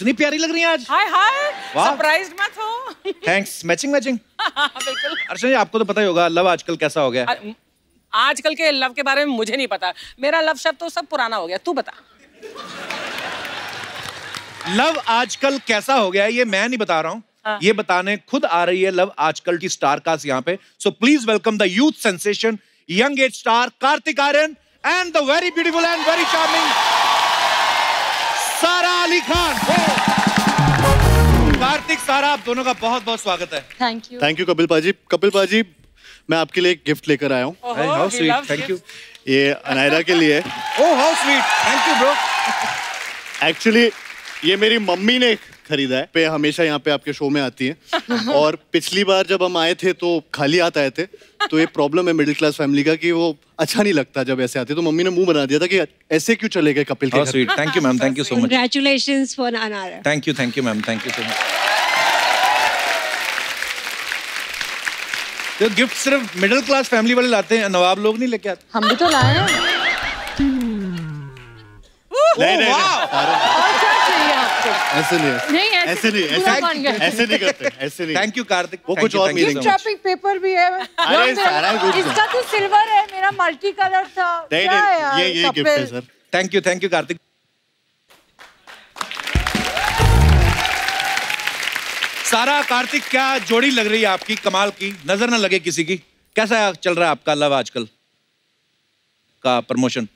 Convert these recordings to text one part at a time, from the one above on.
कितनी प्यारी लग रही हैं आज। हाय हाय। वाह। सरप्राइज़ मत हो। थैंक्स मैचिंग मैचिंग बिल्कुल। अर्चना जी आपको तो पता ही होगा लव आजकल कैसा हो गया। आजकल के लव के बारे में मुझे नहीं पता। मेरा लव शब्द तो सब पुराना हो गया तू बता। लव आजकल कैसा हो गया ये मैं नहीं बता रहा हूँ। हाँ। ये बताने खुद आ रही है लव आजकल की स्टार कास्ट यहाँ पे। So please welcome the youth sensation young age star Kartik Aaryan and the very beautiful and very charming Ali Khan. Kartik Sara आप दोनों का बहुत बहुत स्वागत है। Thank you thank you Kapil paaji. Kapil paaji मैं आपके लिए एक गिफ्ट लेकर आया हूँ। ओहो, हाउ स्वीट थैंक यू ये अनायरा के लिए। ओह how sweet thank you bro actually ये मेरी मम्मी ने खरीदा है। पे हमेशा यहाँ पे आपके शो में आती है। और पिछली बार जब हम आए थे तो खाली हाथ आए थे तो ये प्रॉब्लम है मिडिल क्लास फैमिली का कि वो अच्छा नहीं लगता जब ऐसे आते तो मम्मी ने मुँह बना दिया था कि ऐसे क्यों चले गए कपिल के sweet thank you ma'am thank you so much Congratulations for Anara. Thank you thank you ma'am thank you so much तो गिफ्ट सिर्फ़ मिडिल क्लास फैमिली वाले लाते हैं नवाब लोग नहीं लेके आते? हम भी तो लाए हैं। नहीं नहीं! नहीं और क्या चाहिए आपको ऐसे नहीं नहीं ऐसे ऐसे नहीं ऐसे। ऐसे नहीं करते ऐसे नहीं। थैंक यू कार्तिक वो कुछ और much. शॉपिंग पेपर भी है। अरे सारा कुछ इसका तो सिल्वर है मेरा मल्टी कलर था। नहीं क्या नहीं यार, ये ये गिफ्ट है sir thank you thank you Kartik Sara Kartik क्या जोड़ी लग रही है आपकी कमाल की? नज़र ना लगे किसी की। कैसा चल रहा है आपका लव आजकल? का प्रमोशन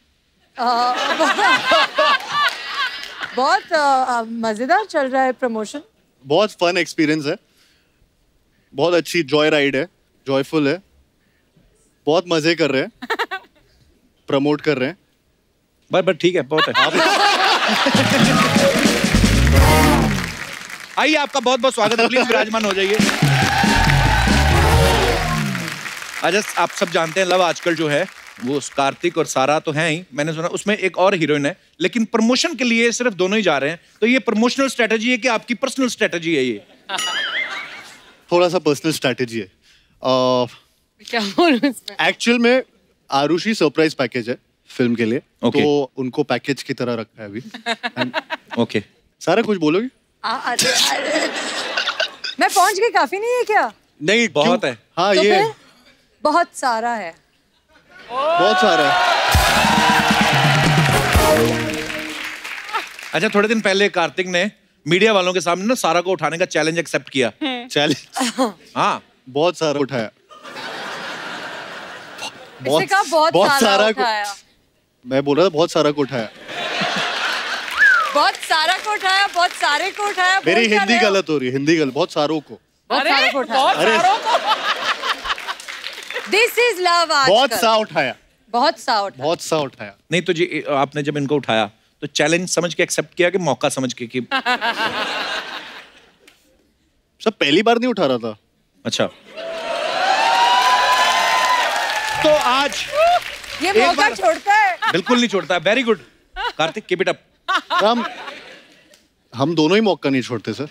बहुत मज़ेदार चल रहा है प्रमोशन बहुत फन एक्सपीरियंस है. बहुत अच्छी जॉय राइड है. जॉयफुल है. बहुत मज़े कर रहे हैं. प्रमोट कर रहे हैं. बस बस ठीक है बहुत है। आइए आपका बहुत बहुत स्वागत है। प्लीज़ विराजमान हो जाइए। अच्छा आप सब जानते हैं लव आजकल जो है वो कार्तिक और सारा तो हैं ही मैंने सुना उसमें एक और हीरोइन है लेकिन प्रमोशन के लिए सिर्फ़ दोनों ही जा रहे हैं। तो ये प्रमोशनल स्ट्रेटजी है कि आपकी पर्सनल स्ट्रेटजी है ये? थोड़ा सा पर्सनल स्ट्रैटेजी है। क्या बोलूँ एक्चुअल में आरुषि सरप्राइज़ पैकेज है फ़िल्म के लिए। Okay. तो उनको पैकेज की तरह रखा है अभी। Okay okay. सारा कुछ बोलोगे? अरे, अरे, मैं पहुँच गई काफ़ी नहीं है क्या? नहीं बहुत क्यों? है। हाँ तो ये बहुत सारा है। बहुत सारा। अच्छा थोड़े दिन पहले कार्तिक ने मीडिया वालों के सामने ना सारा को उठाने का चैलेंज एक्सेप्ट किया। चैलेंज हाँ। बहुत सारा उठाया। बहुत, बहुत सारा, सारा को- उठाया। मैं बोल रहा था बहुत सारा को उठाया। बहुत सारा को उठाया बहुत सारे को उठाया मेरी हिंदी गलत हो रही है हिंदी गलत बहुत सारों को। बहुत सारों को उठाया। अरे। दिस इज़ लव बहुत सा उठाया। बहुत सा उठाया। बहुत सा उठाया। नहीं तो जी आपने जब इनको उठाया तो चैलेंज समझ के एक्सेप्ट किया कि मौका समझ के कि सब पहली बार नहीं उठा रहा था। अच्छा। तो आज ये मौका छोड़ता है। बिल्कुल नहीं छोड़ता। Very good Kartik keep it up हम हम दोनों ही मौका नहीं छोड़ते सर।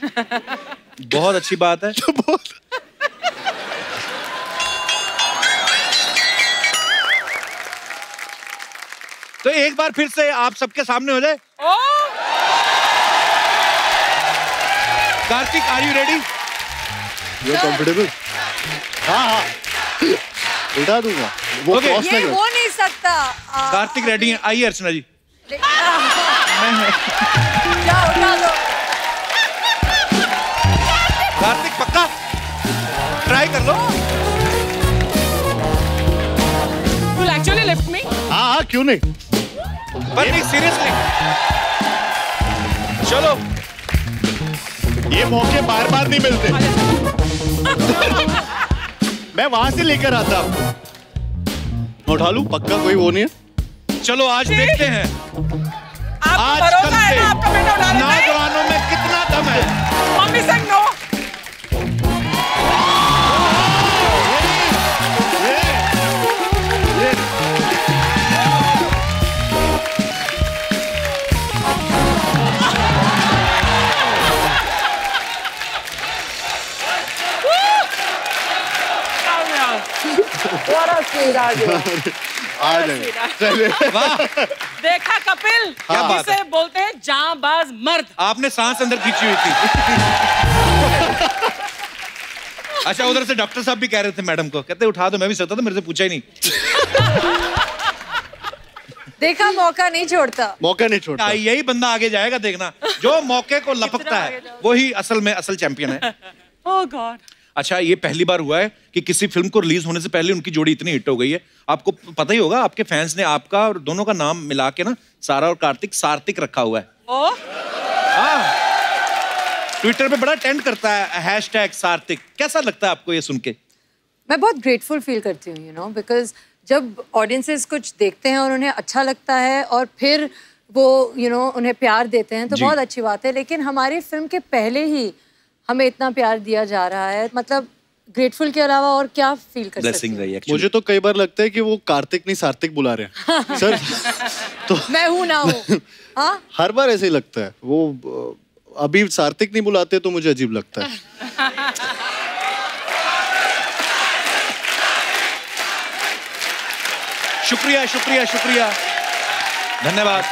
बहुत अच्छी बात है। बहुत तो एक बार फिर से आप सबके सामने हो जाए। Kartik are you ready you comfortable हाँ हाँ। उठा दूँगा। वो Okay. ये हो। नहीं सकता। कार्तिक रेडी है? आइए अर्चना जी। क्या उठा दो? क्यों नहीं? पर नहीं सीरियसली चलो। ये मौके बार बार नहीं मिलते। मैं वहाँ से लेकर आता मैं उठा लूँ पक्का कोई वो नहीं है? चलो आज देखते हैं। आज कल से है? नौजवानों में कितना दम है। मम्मी से देखा कपिल? क्या बात जिसे बोलते हैं जांबाज मर्द। आपने सांस अंदर खींची हुई थी। अच्छा उधर से डॉक्टर साहब भी कह रहे थे मैडम को। कहते उठा दो मैं भी सकता था मेरे से पूछा ही नहीं। देखा मौका नहीं छोड़ता। मौका नहीं छोड़ता। हाँ, यही बंदा आगे जाएगा देखना। जो मौके को लपकता है वही असल में असल चैंपियन है। ओह गॉड अच्छा ये पहली बार हुआ है कि किसी फ़िल्म को रिलीज़ होने से पहले उनकी जोड़ी इतनी हिट हो गई है। आपको पता ही होगा आपके फैंस ने आपका और दोनों का नाम मिला के ना सारा और कार्तिक सार्तिक रखा हुआ है। ओ? हाँ। ट्विटर पे बड़ा ट्रेंड करता है सार्तिक। कैसा लगता है आपको ये सुन के? मैं बहुत ग्रेटफुल फील करती हूँ यू नो बिकॉज़ जब ऑडियंसेस कुछ देखते हैं और उन्हें अच्छा लगता है और फिर वो यू you नो know, उन्हें प्यार देते हैं तो बहुत अच्छी बात है। लेकिन हमारी फ़िल्म के पहले ही हमें इतना प्यार दिया जा रहा है। मतलब ग्रेटफुल के अलावा और क्या फील कर सकती ब्लेसिंग हूँ? रही है मुझे तो कई बार लगता है कि वो कार्तिक नहीं सार्तिक बुला रहे हैं। सर तो मैं हूँ ना हूँ। हाँ? हर बार ऐसे ही लगता है। वो अभी सार्तिक नहीं बुलाते तो मुझे अजीब लगता है। शुक्रिया शुक्रिया शुक्रिया। धन्यवाद।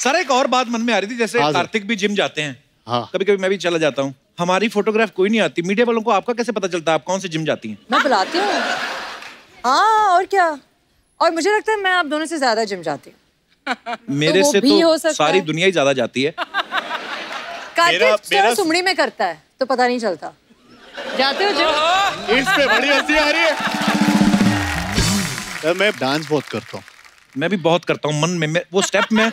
सर एक और बात मन में आ रही थी जैसे हाँ, कार्तिक भी जिम जाते हैं। हाँ। कभी कभी मैं भी चला जाता हूँ। हमारी फोटोग्राफ कोई नहीं आती। मीडिया वालों को आपका कैसे पता चलता है? आप कौन से जिम जाती हैं? मैं बुलाती हूँ। हाँ और क्या? और मुझे लगता है मैं आप दोनों से ज़्यादा जिम जाती हूँ। मेरे वो से हो तो सारी दुनिया ही ज़्यादा जाती है। कार्तिक मेरा- सुमड़ी में करता है तो पता नहीं चलता। जाते हो जिम इस पे बड़ी हँसी आ रही है। मैं डांस बहुत करता हूँ। मैं भी बहुत करता हूँ। मन में मैं, वो स्टेप में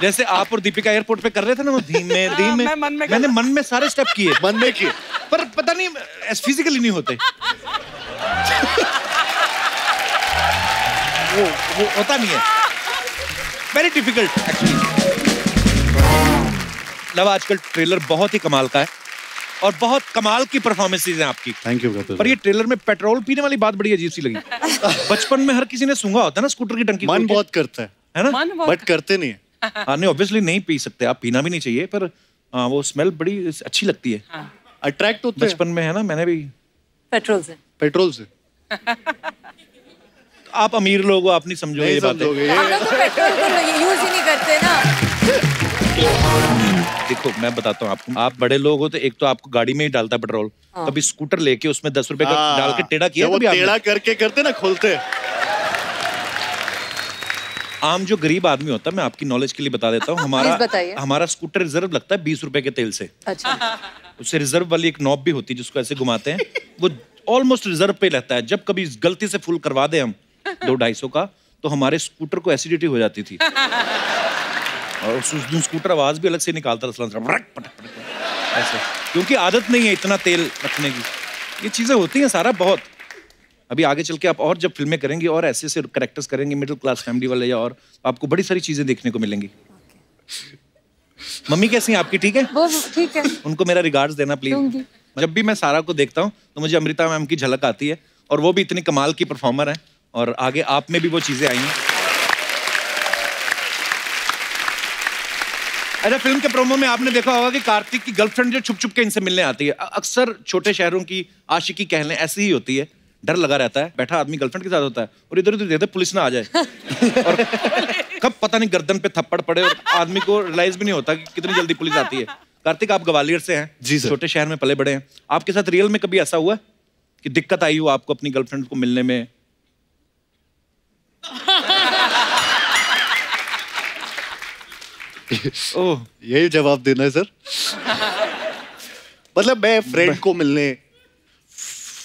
जैसे आप और दीपिका एयरपोर्ट पे कर रहे थे ना वो धीमे धीमे। मैं मन में मैंने मन में सारे स्टेप किए। मन में किए। पर पता नहीं फिजिकली नहीं होते। वो वो होता नहीं है। वेरी डिफ़िकल्ट एक्चुअली लव आजकल ट्रेलर बहुत ही कमाल का है और बहुत कमाल की परफॉर्मेंसेज हैं आपकी। थैंक यू पर ये ट्रेलर में पेट्रोल पीने वाली बात बड़ी अजीब सी लगी। बचपन में हर किसी ने सूंघा होता है ना स्कूटर की टंकी मन बहुत करता है। है ना? बट करते नहीं है। हाँ नहीं ऑब्वियसली नहीं पी सकते आप पीना भी नहीं चाहिए पर हाँ, वो स्मेल बड़ी अच्छी लगती है। अट्रैक्ट होते बचपन में है ना मैंने भी। पेट्रोल से। पेट्रोल से। आप अमीर लोग हो आप नहीं समझो ये बात। हम लोग तो पेट्रोल को यूज़ ही नहीं करते ना। देखो मैं बताता हूँ आपको। आप बड़े लोग हो तो एक तो आपको गाड़ी में ही डालता है पेट्रोल कभी स्कूटर लेके उसमें दस रुपए का हाँ, डाल के टेढ़ा किया वो टेढ़ा करके करते ना खोलते आम जो गरीब आदमी होता है मैं आपकी नॉलेज के लिए बता देता हूँ हमारा हमारा स्कूटर रिज़र्व लगता है बीस रुपए के तेल से। अच्छा। उससे रिज़र्व वाली एक नॉब भी होती है जिसको ऐसे घुमाते हैं वो ऑलमोस्ट रिज़र्व पे रहता है। जब कभी गलती से फुल करवा दे हम दो ढाई सौ का तो हमारे स्कूटर को एसिडिटी हो जाती थी। और उस दिन स्कूटर आवाज़ भी अलग से निकालता था ऐसे। क्योंकि आदत नहीं है इतना तेल रखने की। ये चीज़ें होती हैं सारा बहुत। अभी आगे चल के आप और जब फ़िल्में करेंगे और ऐसे ऐसे करेक्टर्स करेंगे मिडिल क्लास फैमिली वाले या और आपको बड़ी सारी चीज़ें देखने को मिलेंगी। मम्मी कैसी हैं आपकी? ठीक है? वो ठीक है। उनको मेरा रिगार्ड्स देना प्लीज़ जब भी मैं सारा को देखता हूँ तो मुझे अमृता मैम की झलक आती है और वो भी इतनी कमाल की परफॉर्मर है और आगे आप में भी वो चीज़ें आई हैं। अच्छा फ़िल्म के प्रोमो में आपने देखा होगा कि कार्तिक की गर्लफ्रेंड जो छुप छुप के इनसे मिलने आती है। अक्सर छोटे शहरों की आशिकी कह लें ऐसी ही होती है। डर लगा रहता है बैठा आदमी गर्लफ्रेंड के साथ होता है और इधर उधर देखते पुलिस ना आ जाए। और कब पता नहीं गर्दन पे थप्पड़ पड़े और आदमी को रियलाइज़ भी नहीं होता कि कितनी जल्दी पुलिस आती है। कार्तिक आप ग्वालियर से हैं जी सर। छोटे शहर में पले बड़े हैं। आपके साथ रियल में कभी ऐसा हुआ कि दिक्कत आई हो आपको अपनी गर्लफ्रेंड को मिलने में? ओह। यही जवाब देना है सर। मतलब मैं फ्रेंड को मिलने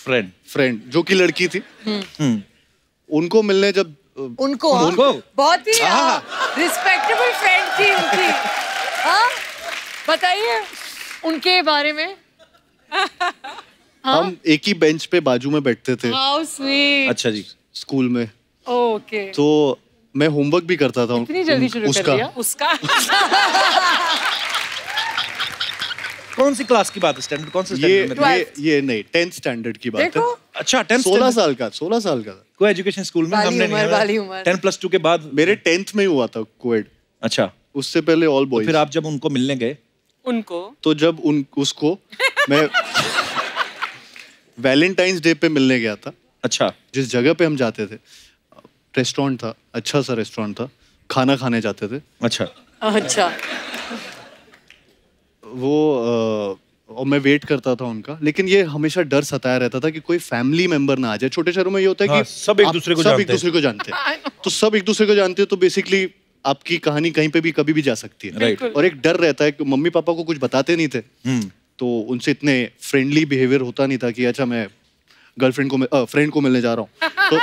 फ्रेंड फ्रेंड जो कि लड़की थी। हम्म। उनको मिलने जब उनको? हाँ? उनको? बहुत ही हाँ। रिस्पेक्टेबल फ्रेंड थी उनकी। हाँ बताइए उनके बारे में। हम एक ही बेंच पे बाजू में बैठते थे। अच्छा जी। स्कूल में। ओके। तो मैं होमवर्क भी करता था इतनी जल्दी शुरू कर उसका। दिया? उसका? कौन सी क्लास की बात है? स्टैंडर्ड कौन से ये स्टैंडर्ड में थे? Twelfth. ये ये नहीं टेंथ स्टैंडर्ड की बात है। अच्छा टेंथ सोलह साल का सोलह साल का को एजुकेशन स्कूल में हमने उम्र। टेन प्लस टू के बाद मेरे टेंथ में ही हुआ था कोएड अच्छा। उससे पहले ऑल बॉयज़ फिर आप जब उनको मिलने गए? उनको। तो जब उन उसको मैं वैलेंटाइंस डे पे मिलने गया था। अच्छा। जिस जगह पे हम जाते थे रेस्टोरेंट था अच्छा सा रेस्टोरेंट था खाना खाने जाते थे। अच्छा। अच्छा। वो और मैं वेट करता था उनका लेकिन ये हमेशा डर सताया रहता था कि कोई फैमिली मेंबर ना आ जाए। छोटे शहरों में ये होता है हाँ, कि सब एक दूसरे को सब एक दूसरे को जानते हैं। तो सब एक दूसरे को जानते हैं तो बेसिकली आपकी कहानी कहीं पे भी कभी भी जा सकती है। Right. और एक डर रहता है कि मम्मी पापा को कुछ बताते नहीं थे। हम्म। तो उनसे इतने फ्रेंडली बिहेवियर होता नहीं था कि अच्छा मैं गर्लफ्रेंड को फ्रेंड को मिलने जा रहा हूँ। तो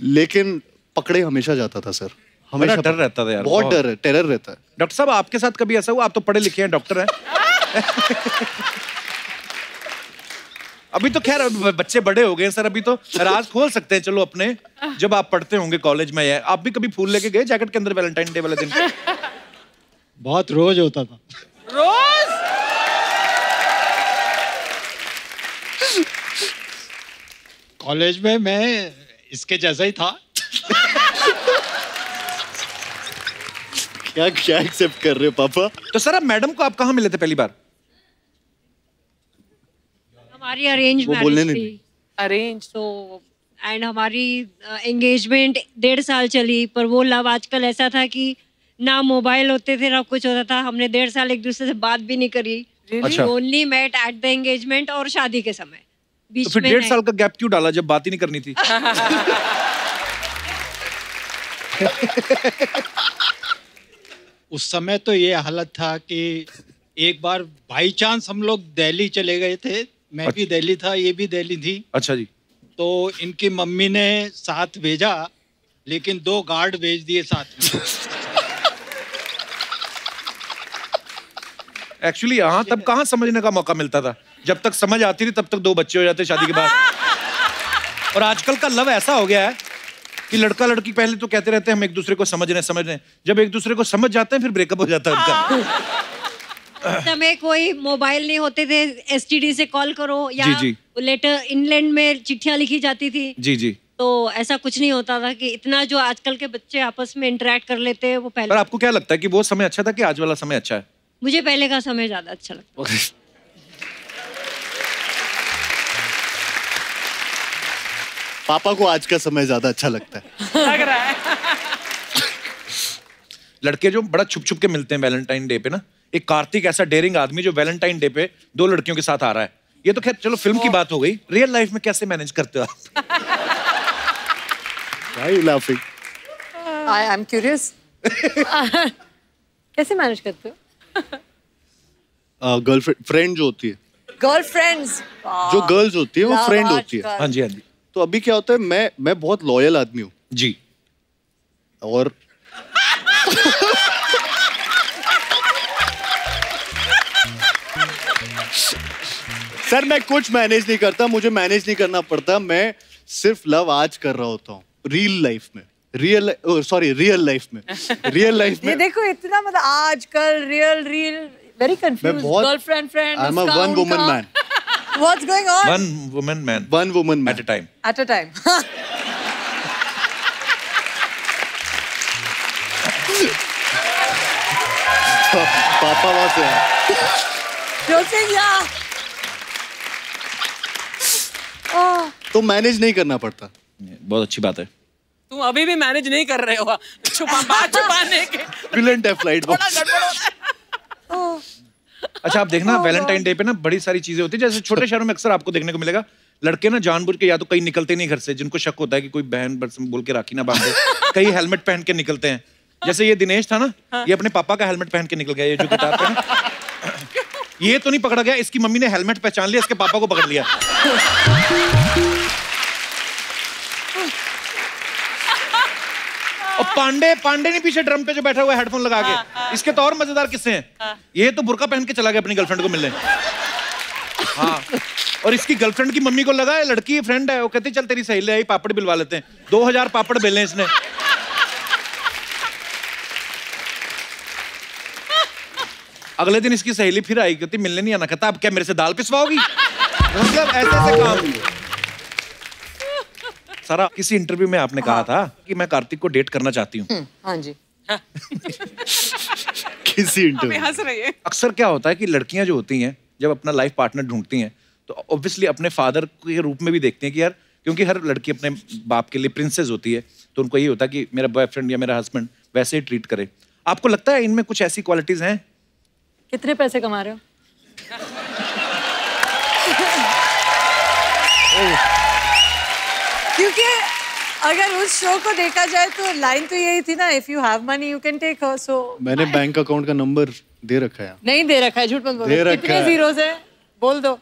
लेकिन पकड़े हमेशा जाता था सर बड़ा डर रहता था यार, बहुत। डर है टेरर रहता है। डॉक्टर साहब आपके साथ कभी ऐसा हुआ? आप तो पढ़े लिखे हैं डॉक्टर हैं। अभी तो खैर बच्चे बड़े हो गए सर अभी तो राज खोल सकते हैं चलो अपने। जब आप पढ़ते होंगे कॉलेज में आप भी कभी फूल लेके गए जैकेट के अंदर वैलेंटाइन डे वाले दिन? बहुत रोज होता था। रोज? कॉलेज में मैं इसके जैसा ही था। क्या क्या एक्सेप्ट कर रहे हो पापा? तो सर अब मैडम को आप कहाँ मिले थे पहली बार? हमारी अरेंज वो बोलने नहीं थी। अरेंज तो एंड हमारी एंगेजमेंट डेढ़ साल चली पर वो लव आजकल ऐसा था कि ना मोबाइल होते थे ना कुछ होता था। हमने डेढ़ साल एक दूसरे से बात भी नहीं करी। Only met at the engagement और शादी के समय। बीच तो बीच फिर डेढ़ साल का गैप क्यों डाला जब बात ही नहीं करनी थी? उस समय तो ये हालत था कि एक बार बाई चांस हम लोग दिल्ली चले गए थे। मैं अच्छा। भी दिल्ली था ये भी दिल्ली थी। अच्छा जी। तो इनकी मम्मी ने साथ भेजा लेकिन दो गार्ड भेज दिए साथ में। एक्चुअली हाँ तब कहाँ समझने का मौका मिलता था? जब तक समझ आती थी तब तक दो बच्चे हो जाते शादी के बाद। और आजकल का लव ऐसा हो गया है कि लड़का लड़की पहले तो कहते रहते हैं हम एक दूसरे को समझ रहे समझ रहे जब एक दूसरे को समझ जाते हैं फिर ब्रेकअप हो जाता है उनका। समय कोई मोबाइल नहीं होते थे एसटीडी से कॉल करो या जी, जी। लेटर इंग्लैंड में चिट्ठियाँ लिखी जाती थी। जी जी। तो ऐसा कुछ नहीं होता था कि इतना जो आजकल के बच्चे आपस में इंटरेक्ट कर लेते हैं वो पहले पर आपको क्या लगता है कि वो समय अच्छा था कि आज वाला समय अच्छा है? मुझे पहले का समय ज़्यादा अच्छा लगता पापा को आज का समय ज़्यादा अच्छा लगता है। लग रहा है। लड़के जो बड़ा छुप छुप के मिलते हैं वैलेंटाइन डे पे ना एक कार्तिक ऐसा डेयरिंग आदमी जो वैलेंटाइन डे पे दो लड़कियों के साथ आ रहा है। ये तो खैर चलो फ़िल्म की बात हो गई। रियल लाइफ में कैसे मैनेज करते हो आप? Why you laughing? I am curious कैसे मैनेज करते हो? गर्लफ्रेंड फ्रेंड जो होती है। गर्लफ्रेंड्स जो गर्ल्स होती है वो फ्रेंड होती है। हाँ जी हाँ जी। तो अभी क्या होता है मैं मैं बहुत लॉयल आदमी हूँ। जी। और सर मैं कुछ मैनेज नहीं करता मुझे मैनेज नहीं करना पड़ता। मैं सिर्फ़ लव आज कर रहा होता हूँ रियल लाइफ में। रियल सॉरी रियल लाइफ में। रियल लाइफ में। ये देखो इतना मतलब आजकल real real very confuse girlfriend friend I am a one woman man what's going on one women man one woman at a man time at a time पापा वहाँ से जोकिंग या तो मैनेज नहीं करना पड़ता। बहुत अच्छी बात है। तुम अभी भी मैनेज नहीं कर रहे हो। छुपा बात छुपाने के है। गड़बड़ हो रहा है अच्छा आप देखना वैलेंटाइन डे पे ना बड़ी सारी चीज़ें होती है जैसे छोटे शहरों में अक्सर आपको देखने को मिलेगा लड़के ना जानबूझ के या तो कहीं निकलते नहीं घर से जिनको शक होता है कि कोई बहन बोल के राखी ना बांधे कई हेलमेट पहन के निकलते हैं। जैसे ये दिनेश था ना ये अपने पापा का हेलमेट पहन के निकल गया ये जो पे ना। ये तो नहीं पकड़ा गया इसकी मम्मी ने हेलमेट पहचान लिया इसके पापा को पकड़ लिया। और पांडे पांडे ने पीछे ड्रम पे जो बैठा हुआ है हेडफोन लगा के। इसके तो और मज़ेदार किस्से हैं। ये तो बुरका पहन के चला गया अपनी गर्लफ्रेंड को मिलने। हाँ। और इसकी गर्लफ्रेंड की मम्मी को लगा है लड़की फ्रेंड है। वो कहती चल तेरी सहेली आई पापड़ बिलवा लेते हैं। दो हज़ार पापड़ बेले इसने। अगले दिन इसकी सहेली फिर आई कहती मिलने नहीं आना। कहता अब क्या मेरे से दाल पिसवाओगी? मतलब ऐसे ऐसे काम। सारा किसी इंटरव्यू में आपने कहा था कि मैं कार्तिक को डेट करना चाहती हूँ। हाँ जी। किसी इंटरव्यू हंस रही है अक्सर क्या होता है कि लड़कियाँ जो होती हैं जब अपना लाइफ पार्टनर ढूंढती हैं तो ऑब्वियसली अपने फादर के रूप में भी देखते हैं कि यार क्योंकि हर लड़की अपने बाप के लिए प्रिंसेस होती है तो उनको ये होता है कि मेरा बॉयफ्रेंड या मेरा हस्बैंड वैसे ही ट्रीट करे। आपको लगता है इनमें कुछ ऐसी क्वालिटीज हैं? कितने पैसे कमा रहे हो? क्योंकि अगर उस शो को देखा जाए तो लाइन तो यही थी ना if you have money you can take her so मैंने बैंक अकाउंट का नंबर दे रखा है। नहीं दे रखा है झूठ मत बोलो। कितने जीरोस है? बोल दो।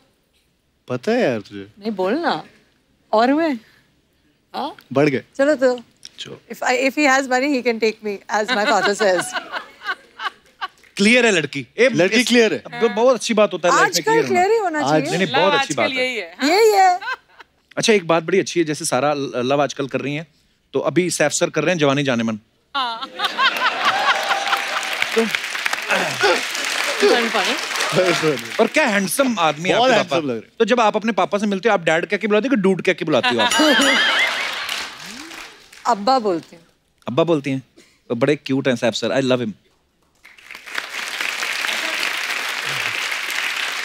पता है यार तुझे। नहीं बोलना और हुए? हाँ? बढ़ गए। चलो तो। if I, if he has money he can take me as my father says clear है लड़की। ए, लड़की clear है। बहुत अच्छी बात होता है लाइफ में आजकल क्लियर ही होना। होना आज- चाहिए। नहीं बहुत अच्छी बात है। यही है। यही है। अच्छा एक बात बड़ी अच्छी है जैसे सारा लव आजकल कर रही है तो अभी सैफ सर कर रहे हैं जवानी जाने मन। funny. और क्या हैंडसम आदमी है बहुत आपके handsome पापा लग रहे तो जब आप अपने पापा से मिलते हो आप डैड कह के बुलाते हो कि डूड कह के बुलाते हो आप? अब्बा बोलती हूँ। अब्बा बोलती हैं? वो बड़े क्यूट हैं Saif sir I love him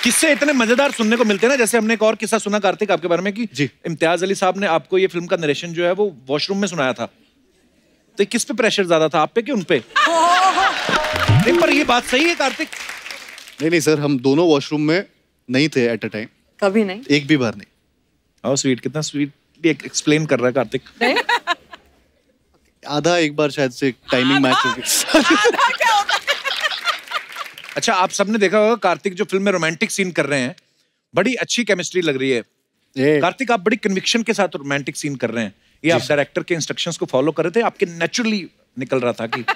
किस्से इतने मज़ेदार सुनने को मिलते हैं ना जैसे हमने एक और किस्सा सुना कार्तिक आपके बारे में कि जी। इम्तियाज़ अली साहब ने आपको ये फ़िल्म का नरेशन जो है वो वॉशरूम में सुनाया था। तो किस पे प्रेशर ज़्यादा था आप पे कि उन पे? नहीं पर ये बात सही है कार्तिक। नहीं नहीं सर हम दोनों वॉशरूम में नहीं थे एट अ टाइम कभी नहीं। एक भी बार नहीं। और स्वीट कितना स्वीट एक्सप्लेन कर रहा है कार्तिक। आधा एक बार शायद से टाइमिंग मैच हो गई अच्छा आप सबने देखा होगा कार्तिक जो फ़िल्म में रोमांटिक सीन कर रहे हैं बड़ी अच्छी केमिस्ट्री लग रही है। कार्तिक आप बड़ी कन्विक्शन के साथ रोमांटिक सीन कर रहे हैं। ये आप डायरेक्टर के इंस्ट्रक्शंस को फॉलो कर रहे थे आपके नेचुरली निकल रहा था कि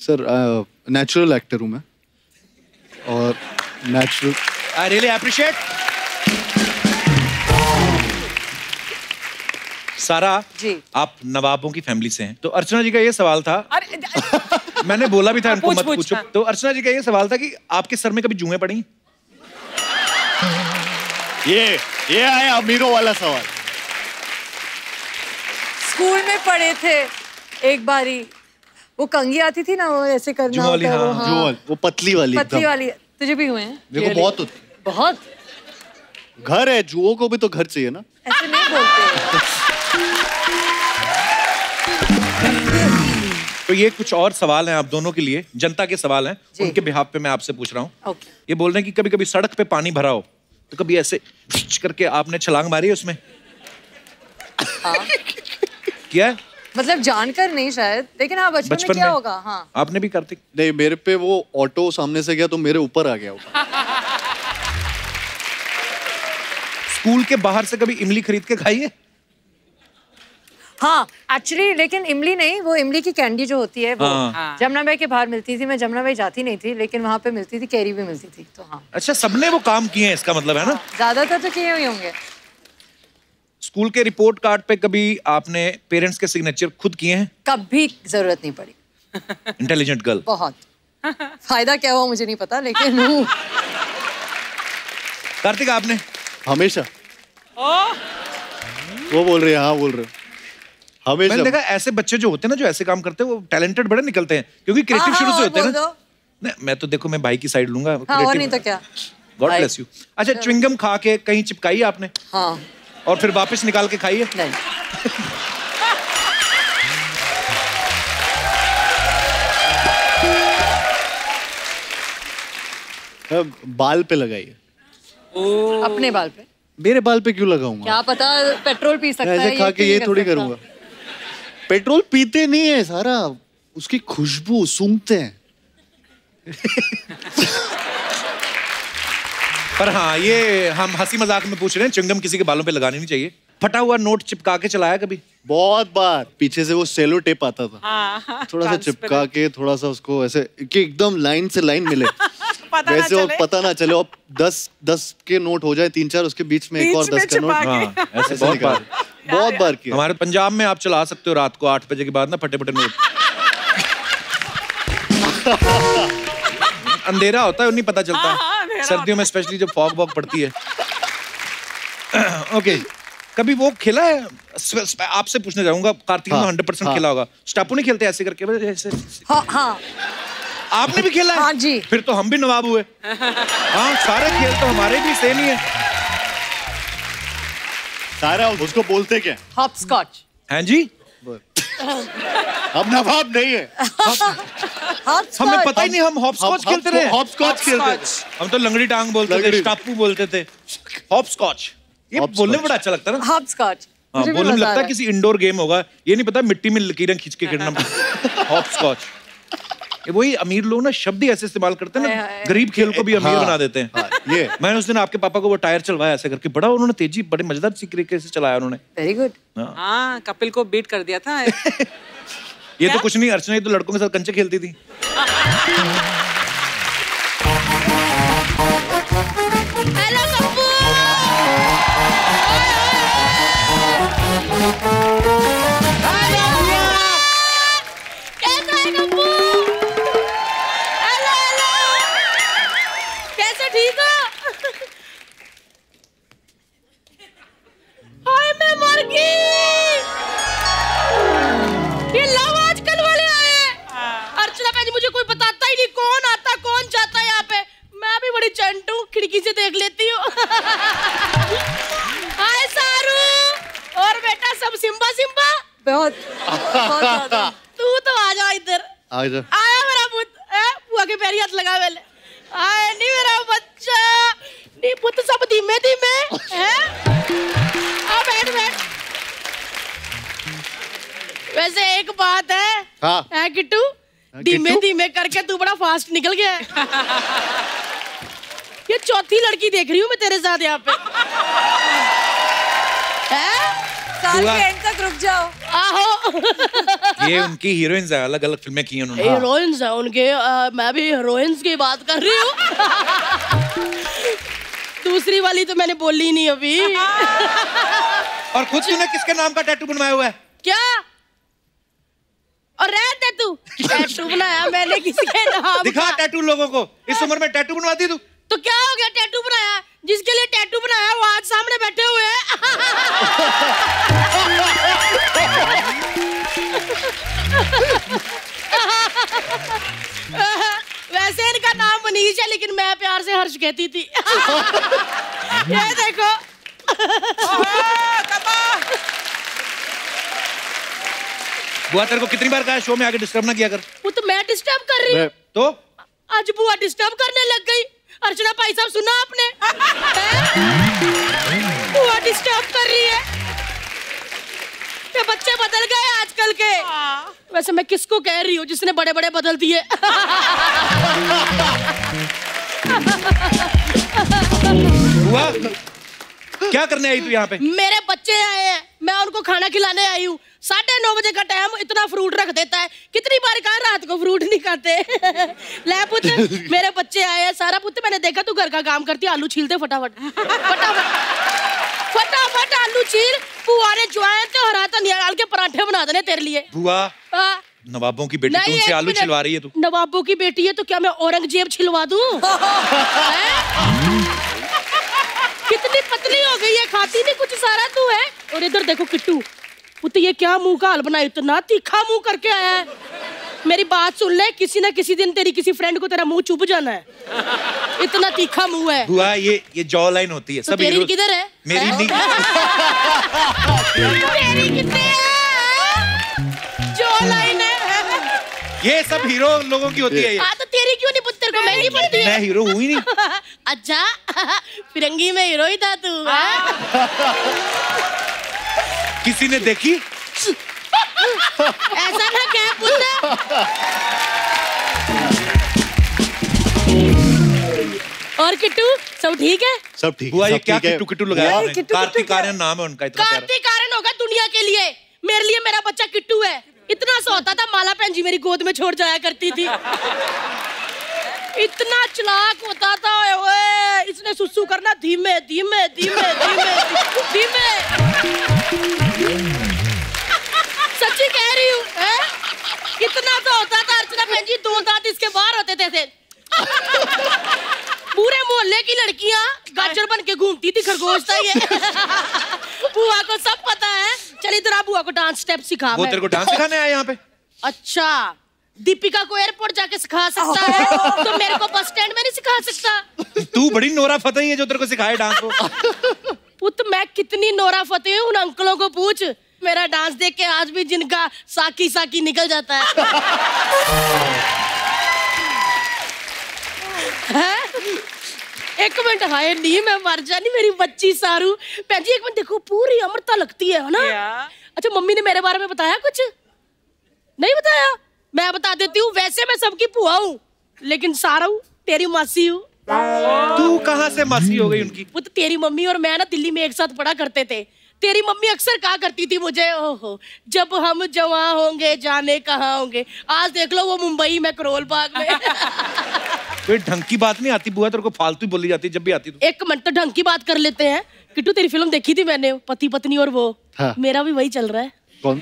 सर नेचुरल एक्टर हूँ मैं। और नेचुरल आई रियली अप्रिशिएट सारा जी। आप नवाबों की फैमिली से हैं। तो अर्चना जी का ये सवाल था। अरे मैंने बोला भी था इनको पूछ, मत पूछो हाँ। तो अर्चना जी का ये सवाल था कि आपके सर में कभी जुएँ पड़ी? ये ये आया अमीरों वाला सवाल। स्कूल में पढ़े थे एक बारी। वो कंगी आती थी ना वो ऐसे करना जुआ वाली, होता है वो, हाँ, जो वो पतली वाली पतली वाली। तुझे भी हुए हैं? देखो Really? बहुत होती। बहुत? घर है जुओं को भी तो घर चाहिए ना। ऐसे नहीं बोलते। तो ये कुछ और सवाल हैं आप दोनों के लिए जनता के सवाल हैं उनके बिहाफ पे मैं आपसे पूछ रहा हूँ। ओके। ये बोल रहे हैं कि कभी कभी सड़क पे पानी भरा हो तो कभी ऐसे करके आपने छलांग मारी है उसमें? किया है? मतलब जानकर नहीं शायद लेकिन हाँ बचपन में क्या में? होगा हाँ। आपने भी कार्तिक? नहीं मेरे पे वो ऑटो सामने से गया तो मेरे ऊपर आ गया स्कूल के बाहर से कभी इमली खरीद के खाई है? हाँ एक्चुअली लेकिन इमली नहीं वो इमली की कैंडी जो होती है वो हाँ। हाँ। जमुना बाई के बाहर मिलती थी मैं जमुना बाई जाती नहीं थी लेकिन वहाँ पे मिलती थी कैरी भी मिलती थी तो हाँ। अच्छा सबने वो काम किए हैं इसका मतलब है ना? ज़्यादातर तो किए हुए होंगे। स्कूल के रिपोर्ट कार्ड पे कभी आपने पेरेंट्स के सिग्नेचर खुद किए हैं? कभी ज़रूरत नहीं पड़ी। इंटेलिजेंट गर्ल बहुत। फ़ायदा क्या हुआ मुझे नहीं पता लेकिन कार्तिक आपने? हमेशा। वो बोल रहे हैं हाँ बोल रहे हैं। मैंने देखा ऐसे बच्चे जो होते हैं ना जो ऐसे काम करते हैं वो टैलेंटेड बड़े निकलते हैं क्योंकि क्रिएटिव हाँ, शुरू से होते हैं ना। नहीं, मैं तो देखो मैं भाई की साइड लूँगा हाँ और नहीं तो क्या। गॉड ब्लेस यू अच्छा च्विंगम खा के कहीं चिपकाई आपने? हाँ। और फिर वापस निकाल के खाई है? नहीं। बाल पे लगाइए अपने बाल पे। मेरे बाल पे क्यों लगाऊँगा? क्या पता पेट्रोल पी सकता है ऐसे खा के ये थोड़ी करूँगा। पेट्रोल पीते नहीं है सारा। उसकी खुशबू सूंघते हैं। पर हाँ ये हम हँसी मज़ाक में पूछ रहे हैं, चिंगम किसी के बालों पे लगानी नहीं चाहिए। फटा हुआ नोट चिपका के चलाया कभी? बहुत बार। पीछे से वो सेलो टेप आता था। हाँ हाँ, थोड़ा सा चिपका के थोड़ा सा उसको ऐसे कि एकदम लाइन से लाइन मिले। पता वैसे और पता ना चले और दस दस के नोट हो जाए तीन चार उसके बीच में एक और दस का नोट हाँ ऐसे बहुत बार। बहुत बार किया। हमारे पंजाब में आप चला सकते हो रात को आठ बजे के बाद ना फटे फटे नोट अंधेरा होता है नहीं पता हाँ, हाँ, चलता सर्दियों में स्पेशली जब फॉग वॉग पड़ती है। ओके कभी वो खेला है? आपसे पूछना चाहूँगा कार्तिक हाँ, में हंड्रेड परसेंट हाँ। खेला होगा। स्टापू नहीं खेलते ऐसे करके? बस ऐसे हाँ हाँ। आपने भी खेला है? हाँ जी। फिर तो हम भी नवाब हुए। हाँ सारे खेल तो हमारे भी सेम ही है। सारा उसको बोलते क्या? हॉप स्कॉच हैं जी? हम नवाब नहीं है। हमें पता ही नहीं हम हॉप स्कॉच खेलते रहे। हॉप स्कॉच खेलते हम तो लंगड़ी टांग बोलते थे स्टापू बोलते थे। हॉप स्कॉच ये बोलने में बड़ा अच्छा लगता है ना। हॉप स्कॉच हाँ, बोलने में लगता है किसी इंडोर गेम होगा ये नहीं पता मिट्टी में लकीरें खींच के खेलना हॉप स्कॉच ये वही अमीर लोग ना शब्द ही ऐसे इस्तेमाल करते हैं ना गरीब खेल को भी अमीर हाँ, बना देते हैं। हाँ, ये। मैंने उस दिन आपके पापा को वो टायर चलवाया ऐसे करके बड़ा उन्होंने तेज़ी बड़े मज़ेदार सी तरीके से चलाया उन्होंने। वेरी गुड हाँ। कपिल को बीट कर दिया था। ये तो कुछ नहीं अर्चना ये तो लड़कों के साथ कंचे खेलती थी। भी बड़ी चंटू खिड़की से देख लेती हूँ। हाय सारू और बेटा सब सिम्बा सिम्बा बहुत बहुत तू तो आ जा इधर। आ जा आया मेरा पुत बुआ के पैरी हाथ लगा पहले। आए नहीं मेरा बच्चा नहीं पुत सब धीमे धीमे हैं? आ बैठ बैठ। वैसे एक बात है हाँ। है किट्टू? धीमे धीमे करके तू बड़ा फास्ट निकल गया है। ये चौथी लड़की देख रही हूँ मैं तेरे साथ यहाँ पे। साल के एंड तक रुक जाओ। आहो। ये उनकी हीरोइंस है अलग अलग फ़िल्में की उन्होंने। हीरोइंस है उनके अ, मैं भी हीरोइंस की बात कर रही हूँ। दूसरी वाली तो मैंने बोली नहीं अभी। और खुद तूने किसके नाम का टैटू बनवाया हुआ है? क्या? और रह तू टैटू बनाया मैंने किसके नाम दिखा टैटू लोगों को। इस उम्र में टैटू बनवा दी तू? तो क्या हो गया टैटू बनाया? जिसके लिए टैटू बनाया वो आज सामने बैठे हुए हैं। वैसे इनका नाम मनीष है लेकिन मैं प्यार से हर्ष कहती थी। ये देखो। बुआ तेरे को कितनी बार कहा शो में आके डिस्टर्ब ना किया कर। वो तो मैं डिस्टर्ब कर रही हूँ। तो? आज बुआ डिस्टर्ब करने लग गई। अर्चना भाई साहब सुना आपने? बुआ डिस्टर्ब कर रही है। ये बच्चे बदल गए आजकल के। वैसे मैं किसको कह रही हूँ जिसने बड़े बड़े बदल दिए? बुआ क्या करने आई तू यहाँ पे? मेरे बच्चे आए हैं। मैं उनको खाना खिलाने आई हूँ। साढ़े नौ बजे का टाइम इतना फ्रूट रख देता है। कितनी बार कहा रात को फ्रूट नहीं खाते? ले मेरे बच्चे आए हैं। सारा पुत मैंने देखा तू घर का काम करती है, आलू छीलते फटाफट। फटाफट। फटाफट आलू छील। बुआ ने ज्वाइन तो हरा धनिया डाल के पराठे बना देने तेरे लिए। बुआ। नवाबों की बेटी तू उनसे आलू छिलवा रही है तू। नवाबों की बेटी है तो क्या मैं औरंगज़ेब छिलवा दूँ? पतली हो गई है खाती नहीं कुछ सारा तू है। और इधर देखो किट्टू पुत ये क्या मुँह का हाल बनाया इतना तीखा मुँह करके आया है। मेरी बात सुन ले किसी ना किसी दिन तेरी किसी फ्रेंड को तेरा मुँह चुभ जाना है। इतना तीखा मुँह है। बुआ ये ये जॉ लाइन होती है तो सब तेरी किधर है? मेरी नहीं। तेरी कितने है जो लाइन है? ये सब हीरो लोगों की होती है ये। हाँ तो तेरी क्यों नहीं पुत्र को? मैं नहीं है। मैं हीरो हूँ ही नहीं। अच्छा फिरंगी में हीरो ही था तू हाँ? किसी ने देखी? ऐसा ना कह पुत्र। और किट्टू सब ठीक है? सब ठीक हुआ ये क्या किट्टू किट्टू लगाया कार्तिक आर्यन नाम है उनका इतना कार्तिक कारण होगा दुनिया के लिए। मेरे लिए मेरा बच्चा किट्टू है। इतना सोता था, माला भैन जी मेरी गोद में छोड़ जाया करती थी इतना चलाक होता था, ओए, इसने सुसु करना, धीमे धीमे धीमे धीमे धीमे सच्ची कह रही हूँ? इतना तो होता था, अर्चना बहन जी, दो दांत इसके बाहर होते थे। पूरे मोहल्ले की लड़कियाँ गाजर बन के घूमती थी खरगोश था ये। बुआ को सब पता है। चल इधर आ बुआ को डांस स्टेप सिखा वो तेरे को डांस सिखाने आया यहाँ पे? अच्छा दीपिका को एयरपोर्ट जाके सिखा सकता है। तो मेरे को बस स्टैंड में नहीं सिखा सकता। तू बड़ी नोरा फतेह है जो तेरे को सिखाए डांस को। पुत मैं कितनी नोरा फतेह हूँ उन अंकलों को पूछ। मेरा डांस देख के आज भी जिनका साकी साकी निकल जाता है। हैं? एक मिनट हाय नहीं मैं मर जानी मेरी बच्ची सारू। भैन जी एक मिनट देखो पूरी अमृता लगती है है ना? अच्छा मम्मी ने मेरे बारे में बताया कुछ? नहीं बताया? मैं बता देती हूँ वैसे मैं सबकी बुआ हूँ लेकिन सारा हूँ तेरी मासी हूँ। तू कहाँ से मासी हो गई उनकी? वो तो तेरी मम्मी और मैं ना दिल्ली में एक साथ पढ़ा करते थे। तेरी मम्मी अक्सर कहा करती थी मुझे ओहो जब हम जवा होंगे जाने कहाँ होंगे? आज देख लो वो मुंबई में करोल बाग में। कोई ढंग की बात नहीं आती बुआ तेरे को फालतू ही बोली जाती जब भी आती तू। एक मिनट तो ढंग की बात कर लेते हैं। किट्टू तेरी फ़िल्म देखी थी मैंने पति पत्नी और वो। हाँ। मेरा भी वही चल रहा है। कौन?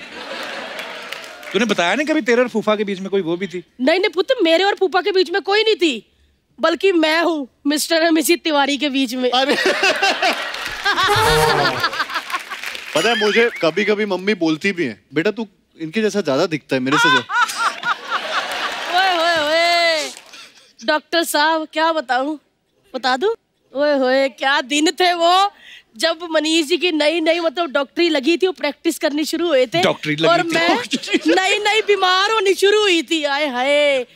तूने बताया नहीं कभी तेरे और फूफा के बीच में कोई वो भी थी? नहीं नहीं पुत्र मेरे और फूफा के बीच में कोई नहीं थी। बल्कि मैं हूँ मिस्टर और मिसिस तिवारी के बीच में। अरे। पता है मुझे कभी कभी मम्मी बोलती भी है बेटा तू इनके जैसा ज़्यादा दिखता है मेरे से डॉक्टर साहब क्या बताऊँ? बता दूँ? ओए होए क्या दिन थे वो? जब मनीष जी की नई नई मतलब डॉक्टरी लगी थी वो प्रैक्टिस करनी शुरू हुए थे। डॉक्टरी लगी और थी, मैं नई नई बीमार होनी शुरू हुई थी आए हाय।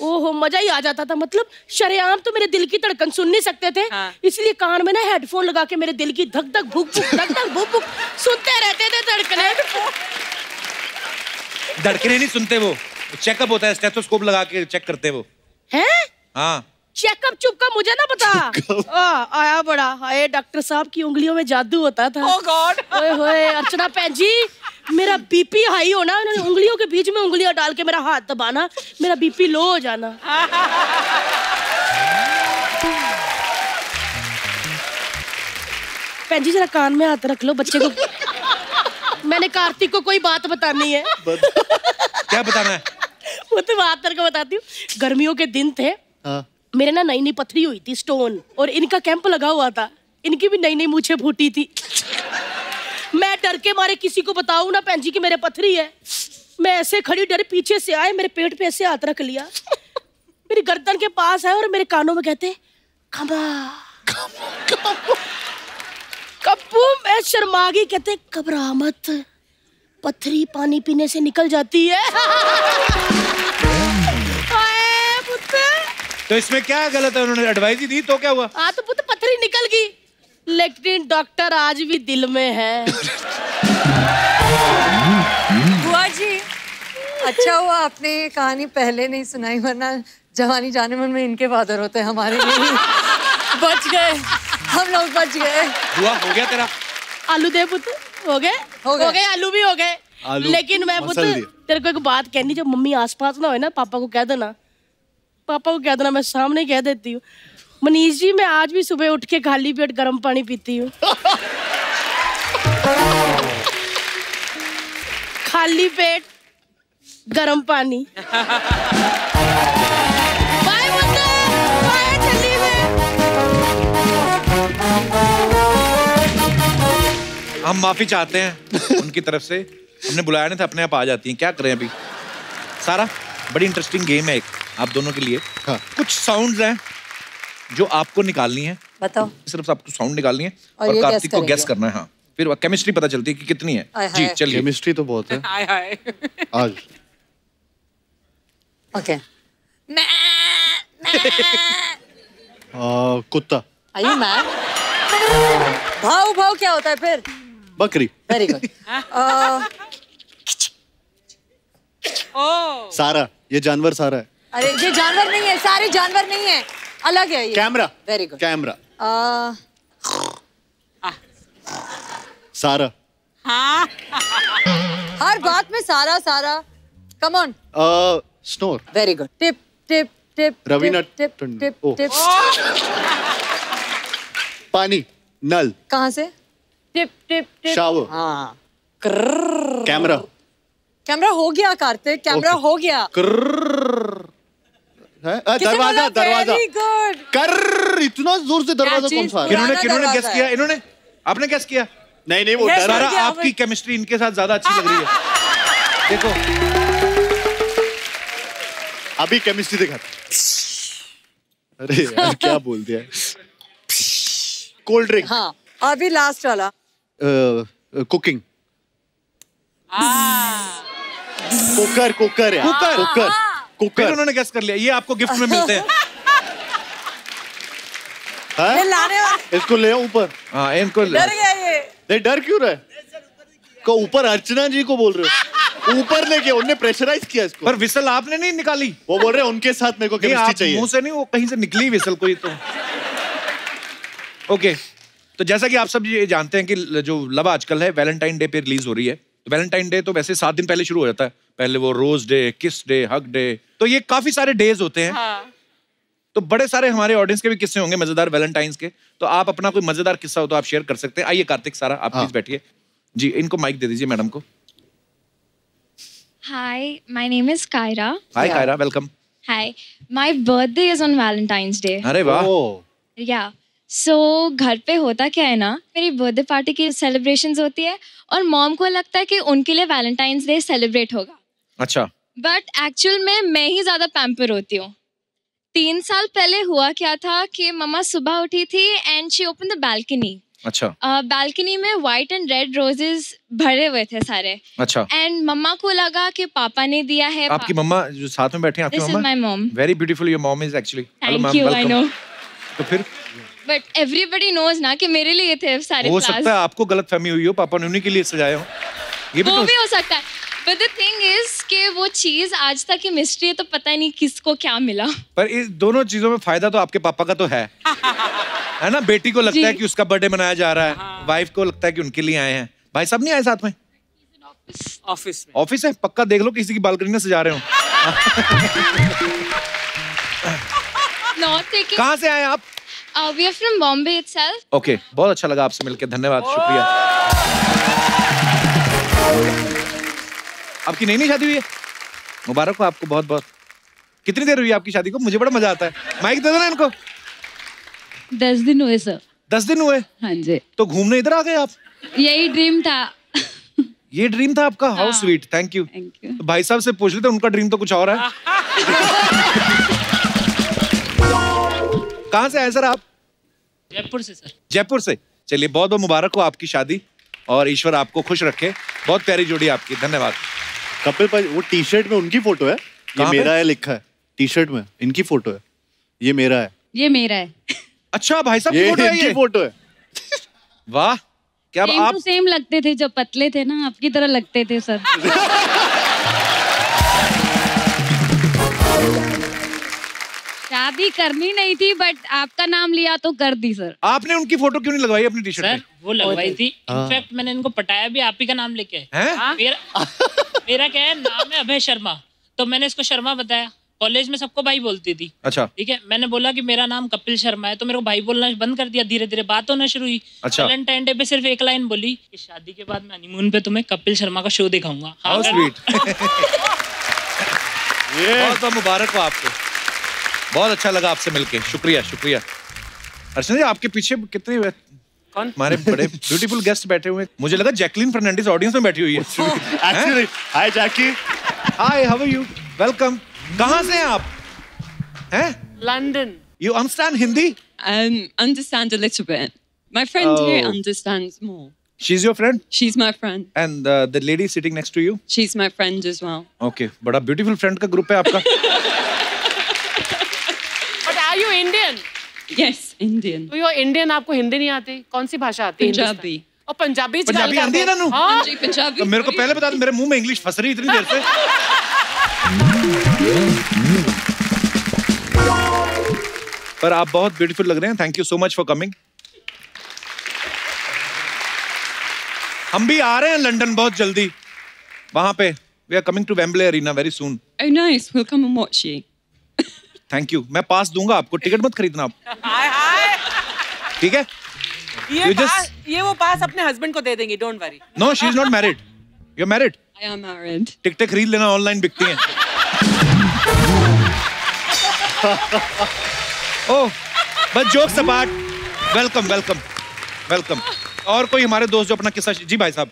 ओहो मज़ा ही आ जाता था। मतलब शरेआम तो मेरे दिल की धड़कन सुन नहीं सकते थे। हाँ। इसलिए कान में ना हेडफोन लगा के मेरे दिल की धक धक भुक भुक धक धक भुक भुक सुनते रहते थे धड़कने। धड़कने नहीं सुनते वो। चेकअप होता है स्टेथोस्कोप लगा के चेक करते हैं वो। हैं? हाँ। चेकअप चुप का मुझे ना बता। आ, आया बड़ा। हाय डॉक्टर साहब की उंगलियों में जादू होता था। Oh God! ओए होए अर्चना भैन जी मेरा बीपी हाई होना उन्होंने उंगलियों के बीच में उंगलियाँ डाल के मेरा हाथ दबाना मेरा बीपी लो हो जाना। भैन जी जरा कान में हाथ रख लो बच्चे को। मैंने कार्तिक को कोई बात बतानी है। क्या बताना है? वो तो बात तेरे को बताती हूँ। गर्मियों के दिन थे। हाँ। मेरे ना नई नई पथरी हुई थी स्टोन और इनका कैंप लगा हुआ था। इनकी भी नई नई मूछें फूटी थी। मैं डर के मारे किसी को बताऊँ ना भैन जी की मेरे पथरी है। मैं ऐसे खड़ी डर पीछे से आए मेरे पेट पे ऐसे हाथ रख लिया। मेरी गर्दन के पास है और मेरे कानों में कहते खमा कप्पू मैं शर्मा गई कहते घबरा मत। पथरी पानी पीने से निकल जाती है। तो इसमें क्या गलत है? उन्होंने एडवाइस ही दी तो क्या हुआ? हाँ तो पुत्र पथरी निकल गई। लेकिन डॉक्टर आज भी दिल में है। बुआ जी अच्छा हुआ आपने ये कहानी पहले नहीं सुनाई वरना जवानी जाने मन में इनके फादर होते हमारे लिए बच गए। हम लोग बच गए। हुआ हो गया तेरा। आलू दे पुत्र। हो गए? हो गए। आलू भी हो गए। लेकिन मैं पुत्र तेरे को एक बात कहनी जब मम्मी आसपास ना हो ना पापा को कह देना। पापा को कह देना मैं सामने कह देती हूँ। मनीष जी मैं आज भी सुबह उठ के खाली पेट गर्म पानी पीती हूँ। खाली पेट गर्म पानी। हम माफ़ी चाहते हैं उनकी तरफ़ से। हमने बुलाया नहीं था अपने आप आ जाती हैं। क्या करें अभी? सारा बड़ी इंटरेस्टिंग गेम है एक आप दोनों के लिए। हाँ। कुछ साउंड्स हैं जो आपको निकालनी है। बताओ। सिर्फ़ आपको साउंड निकालनी है और और, कार्तिक को गैस करना है हाँ। फिर केमिस्ट्री पता चलती है कि कितनी है। जी चलिए। केमिस्ट्री तो बहुत है। हाय हाय। आज। ओके। कुत्ता। मैम भाव भाव क्या होता है फिर? बकरी। वेरी गुड ओ। सारा ये जानवर सारा है। अरे ये जानवर नहीं है सारे जानवर नहीं है। अलग है ये। Camera very good camera Uh, Sara. हाँ। हर बात में Sara Sara. Come on snore very good tip tip tip Raveena tip tip tip पानी नल कहाँ से? टिप टिप टिप शावर हाँ कैमरा कैमरा हो गया कार्तिक। कैमरा हो गया। है? दरवाज़ा दरवाज़ा। कर इतना ज़ोर से दरवाज़ा कौन सा है? किन्होंने दरवाज़ा किया इन्होंने। आपने गैस किया? नहीं नहीं वो डर। गया आपकी केमिस्ट्री इनके साथ ज़्यादा अच्छी लग रही है। देखो। अभी केमिस्ट्री दिखा अरे यार क्या बोल दिया? कोल्ड ड्रिंक हाँ। अभी लास्ट वाला। Cooking cooker cooker cooker. Cooker cooker उन्होंने गेस कर लिया ये आपको गिफ्ट में मिलते हैं। हाँ? लाने इसको ले ऊपर। हाँ इनको डर गया ये। नहीं डर क्यों रहा है? को ऊपर अर्चना जी को बोल रहे हो। ऊपर लेके उनने प्रेशराइज किया इसको। पर विसल आपने नहीं निकाली। वो बोल रहे हैं उनके साथ मेरे को केमिस्ट्री चाहिए। मुँह से नहीं वो कहीं से निकली विसल कोई तो। ओके तो जैसा कि आप सब ये जानते हैं कि जो लव आजकल है वैलेंटाइन डे पे रिलीज़ हो रही है। तो वैलेंटाइन डे तो वैसे सात दिन पहले शुरू हो जाता है। पहले वो rose day kiss day hug day तो ये काफ़ी सारे डेज़ होते हैं। हाँ। तो बड़े सारे हमारे ऑडियंस के भी किस्से होंगे मज़ेदार वैलेंटाइंस के। तो आप अपना कोई मज़ेदार किस्सा हो तो आप शेयर कर सकते हैं। आइए कार्तिक सारा आप हाँ। प्लीज़ बैठिए। जी इनको माइक दे दीजिए मैडम को। Hi, my name is Kyra. Hi Kyra welcome Hi. My birthday is on Valentine's Day. अरे वाह। ओह, Yeah. So घर पे होता क्या है ना मेरी बर्थडे पार्टी की सेलिब्रेशन होती है और मॉम को लगता है कि उनके लिए वैलेंटाइंस डे सेलिब्रेट होगा। अच्छा। बट एक्चुअल में मैं ही ज़्यादा पैम्पर होती हूँ। तीन साल पहले हुआ क्या था कि मम्मा सुबह उठी थी and she open the balcony अच्छा। बालकनी में वाइट एंड रेड रोजेस भरे हुए थे सारे। अच्छा। एंड मम्मा को लगा कि पापा ने दिया है आपकी मम्मा जो साथ में बैठे हैं आपकी this is mama? My mom very beautiful your mom is actually thank you I know तो फिर? बट एवरीबडी नोज़ ना कि मेरे लिए थे सारे हो सकता है आपको गलत फहमी हुई हो पापा ने उन्हीं के लिए सजाए हो। ये भी वो तो भी हो सकता है। बट द थिंग इज़ कि वो चीज़ आज तक की मिस्ट्री है तो पता नहीं किसको क्या मिला। पर इस दोनों चीज़ों में फ़ायदा तो आपके पापा का तो है। है ना? बेटी को लगता है कि उसका बर्थडे मनाया जा रहा है। वाइफ को लगता है कि उनके लिए आए हैं। भाई साहब नहीं आए साथ में? ऑफ़िस में। ऑफ़िस है? पक्का देख लो किसी की बालकनी में सजा रहे हो। नॉट टेकिंग कहाँ से आए आप? We are from Bombay itself okay बहुत अच्छा लगा आपसे मिलकर धन्यवाद शुक्रिया। आपकी नई नई शादी हुई है? मुबारक हो आपको बहुत बहुत। कितनी देर हुई आपकी शादी को? मुझे बड़ा मज़ा आता है। माइक दे दो ना इनको। दस दिन हुए सर दस दिन हुए? हाँ जी। तो घूमने इधर आ गए आप? यही ड्रीम था। ये ड्रीम था आपका? How sweet thank you thank you तो भाई साहब से पूछ लेते उनका ड्रीम तो कुछ और है। कहाँ से आए सर आप? जयपुर से सर। जयपुर से। चलिए बहुत बहुत मुबारक हो आपकी शादी और ईश्वर आपको खुश रखे। बहुत प्यारी जोड़ी आपकी धन्यवाद। कपिल भाई वो टी शर्ट में उनकी फ़ोटो है? ये मेरा है लिखा है। टी शर्ट में इनकी फ़ोटो है। ये मेरा है। ये मेरा है। अच्छा भाई साहब ये फ़ोटो है इनकी ये फ़ोटो है। वाह क्या सेम आप सेम लगते थे जब पतले थे ना आपकी तरह लगते थे सर शादी करनी नहीं थी बट आपका नाम लिया तो कर दी सर आपने उनकी फ़ोटो क्यों नहीं लगवाई अपनी टी शर्ट वो लगवाई थी। इनफैक्ट मैंने इनको पटाया भी आप ही का नाम लेके मेरा मेरा क्या है नाम है अभय शर्मा। तो मैंने इसको शर्मा बताया। कॉलेज में सबको भाई बोलती थी। अच्छा। ठीक है? मैंने बोला कि मेरा नाम कपिल शर्मा है तो मेरे को भाई बोलना बंद कर दिया। धीरे धीरे बात होना शुरू हुई। अच्छा। वैलेंटाइन डे पे सिर्फ़ एक लाइन बोली कि शादी के बाद मैं हनीमून पे तुम्हें कपिल शर्मा का शो दिखाऊँगा। हाँ हाउ स्वीट बहुत बहुत मुबारक हो आपको। बहुत अच्छा लगा आपसे मिलके। शुक्रिया शुक्रिया। अर्चना जी आपके पीछे कितने कौन? हमारे बड़े ब्यूटीफुल गेस्ट बैठे हुए मुझे लगा जैकलिन फर्नांडिस ऑडियंस में बैठी हुई है। Actually hi Jackie hi how are you welcome कहाँ से हैं आप? हैं? London you understand Hindi um, understand a little bit. My friend here Oh. understands more. She is your friend she's my friend. And the lady sitting next to you she's my friend as well. Okay बड़ा beautiful friend का group है आपका but are you Indian yes Indian. तो यो Indian आपको हिंदी नहीं आती? कौन सी भाषा आती है पंजाबी। और पंजाबी पंजाबी गल है करदे। तैनू? हाँ। पंजाबी तो मेरे को पहले बता दो मेरे मुँह में इंग्लिश फंस रही इतनी देर से। पर आप बहुत ब्यूटीफुल लग रहे हैं। Thank you so much for coming हम भी आ रहे हैं लंदन बहुत जल्दी। वहाँ पे we are coming to Wembley arena very soon oh nice. We'll come and watch you. Thank you मैं पास दूँगा आपको टिकट मत खरीदना आप। हाय हाय। ठीक है? ये You just- पास ये वो पास अपने हस्बैंड को दे देंगी don't worry no she is not married you are married I am married. टिकटें खरीद लेना ऑनलाइन बिकती हैं। ओह बस jokes apart. Welcome welcome welcome और कोई हमारे दोस्त जो अपना किस्सा जी भाई साहब।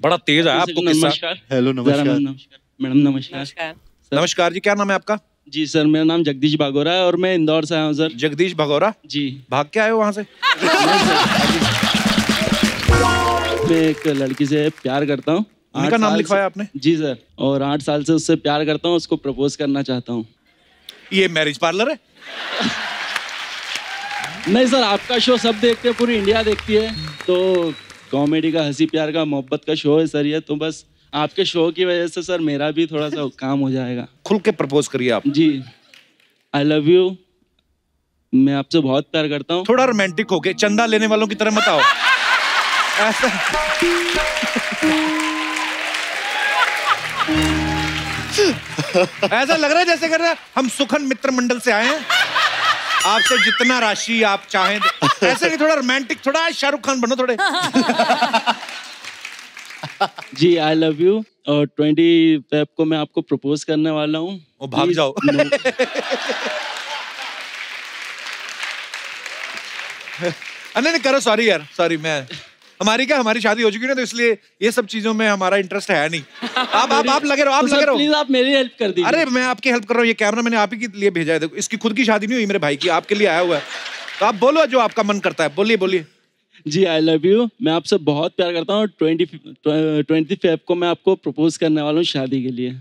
बड़ा तेज है आपको किस्सा। हेलो नमस्कार। मैडम नमस्कार। नमस्कार। नमस्कार जी क्या नाम है आपका? जी सर मेरा नाम जगदीश भागोरा है और मैं इंदौर से आया हूँ सर। जगदीश भगौरा? जी। भाग के आए हो वहाँ से? मैं एक लड़की से प्यार करता हूँ। उनका नाम लिखवाया आपने? जी सर। और आठ साल से उससे प्यार करता हूँ उसको प्रपोज करना चाहता हूँ। ये मैरिज पार्लर है? नहीं सर आपका शो सब देखते हैं पूरी इंडिया देखती है। तो कॉमेडी का हँसी प्यार का मोहब्बत का शो है सर ये तो बस। आपके शो की वजह से सर मेरा भी थोड़ा सा काम हो जाएगा। खुल के प्रपोज करिए आप। जी। आई लव यू मैं आपसे बहुत प्यार करता हूँ। थोड़ा रोमांटिक होके चंदा लेने वालों की तरह मत आओ। ऐसा। ऐसा लग रहा है जैसे कर रहा है हम सुखन मित्र मंडल से आए हैं। आपसे जितना राशि आप चाहें ऐसे नहीं थोड़ा रोमांटिक थोड़ा शाहरुख खान बनो थोड़े। जी आई लव यू और ट्वेंटी फेब को मैं आपको प्रपोज करने वाला हूँ। भाग जाओ। नहीं नहीं करो सॉरी यार सॉरी मैं हमारी क्या हमारी शादी हो चुकी है ना तो इसलिए ये सब चीज़ों में हमारा इंटरेस्ट है नहीं। आप आप आप लगे रहो आप लगे रहो प्लीज़ आप मेरी हेल्प कर दीजिए। अरे मैं आपकी हेल्प कर रहा हूँ ये कैमरा मैंने आप ही के लिए भेजा है। देखो इसकी खुद की शादी नहीं हुई मेरे भाई की आपके लिए आया हुआ है। तो आप बोलो जो आपका मन करता है बोलिए बोलिए। जी आई लव यू मैं आपसे बहुत प्यार करता हूँ ट्वेंटी ट्वेंटी फेब को मैं आपको प्रपोज करने वाला हूँ शादी के लिए।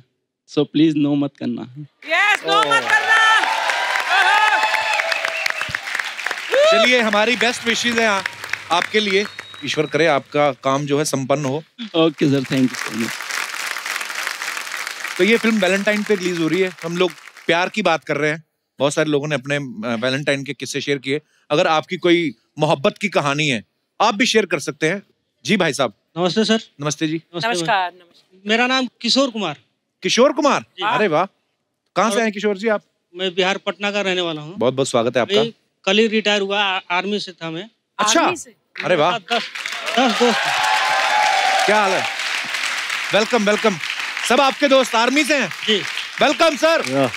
सो प्लीज़ नो मत करना। यस नो मत करना। चलिए हमारी बेस्ट विशेज है आपके लिए। ईश्वर करे आपका काम जो है संपन्न हो। Okay sir thank you so much तो ये फ़िल्म वैलेंटाइन पे रिलीज़ हो रही है। हम लोग प्यार की बात कर रहे हैं। बहुत सारे लोगों ने अपने वैलेंटाइन के किस्से शेयर किए। अगर आपकी कोई मोहब्बत की कहानी है। आप भी शेयर कर सकते हैं। जी भाई साहब। नमस्ते सर। नमस्ते जी। नमस्कार नमस्कार मेरा नाम किशोर कुमार। किशोर कुमार? अरे वाह। कहाँ से आए किशोर जी आप? मैं बिहार पटना का रहने वाला हूँ। बहुत बहुत स्वागत है आपका। कल ही रिटायर हुआ आर्मी से था मैं। अच्छा। अरे वाह। दस दस दोस्त क्या हाल है? वेलकम वेलकम सब आपके दोस्त आर्मी से हैं? जी। वेलकम सर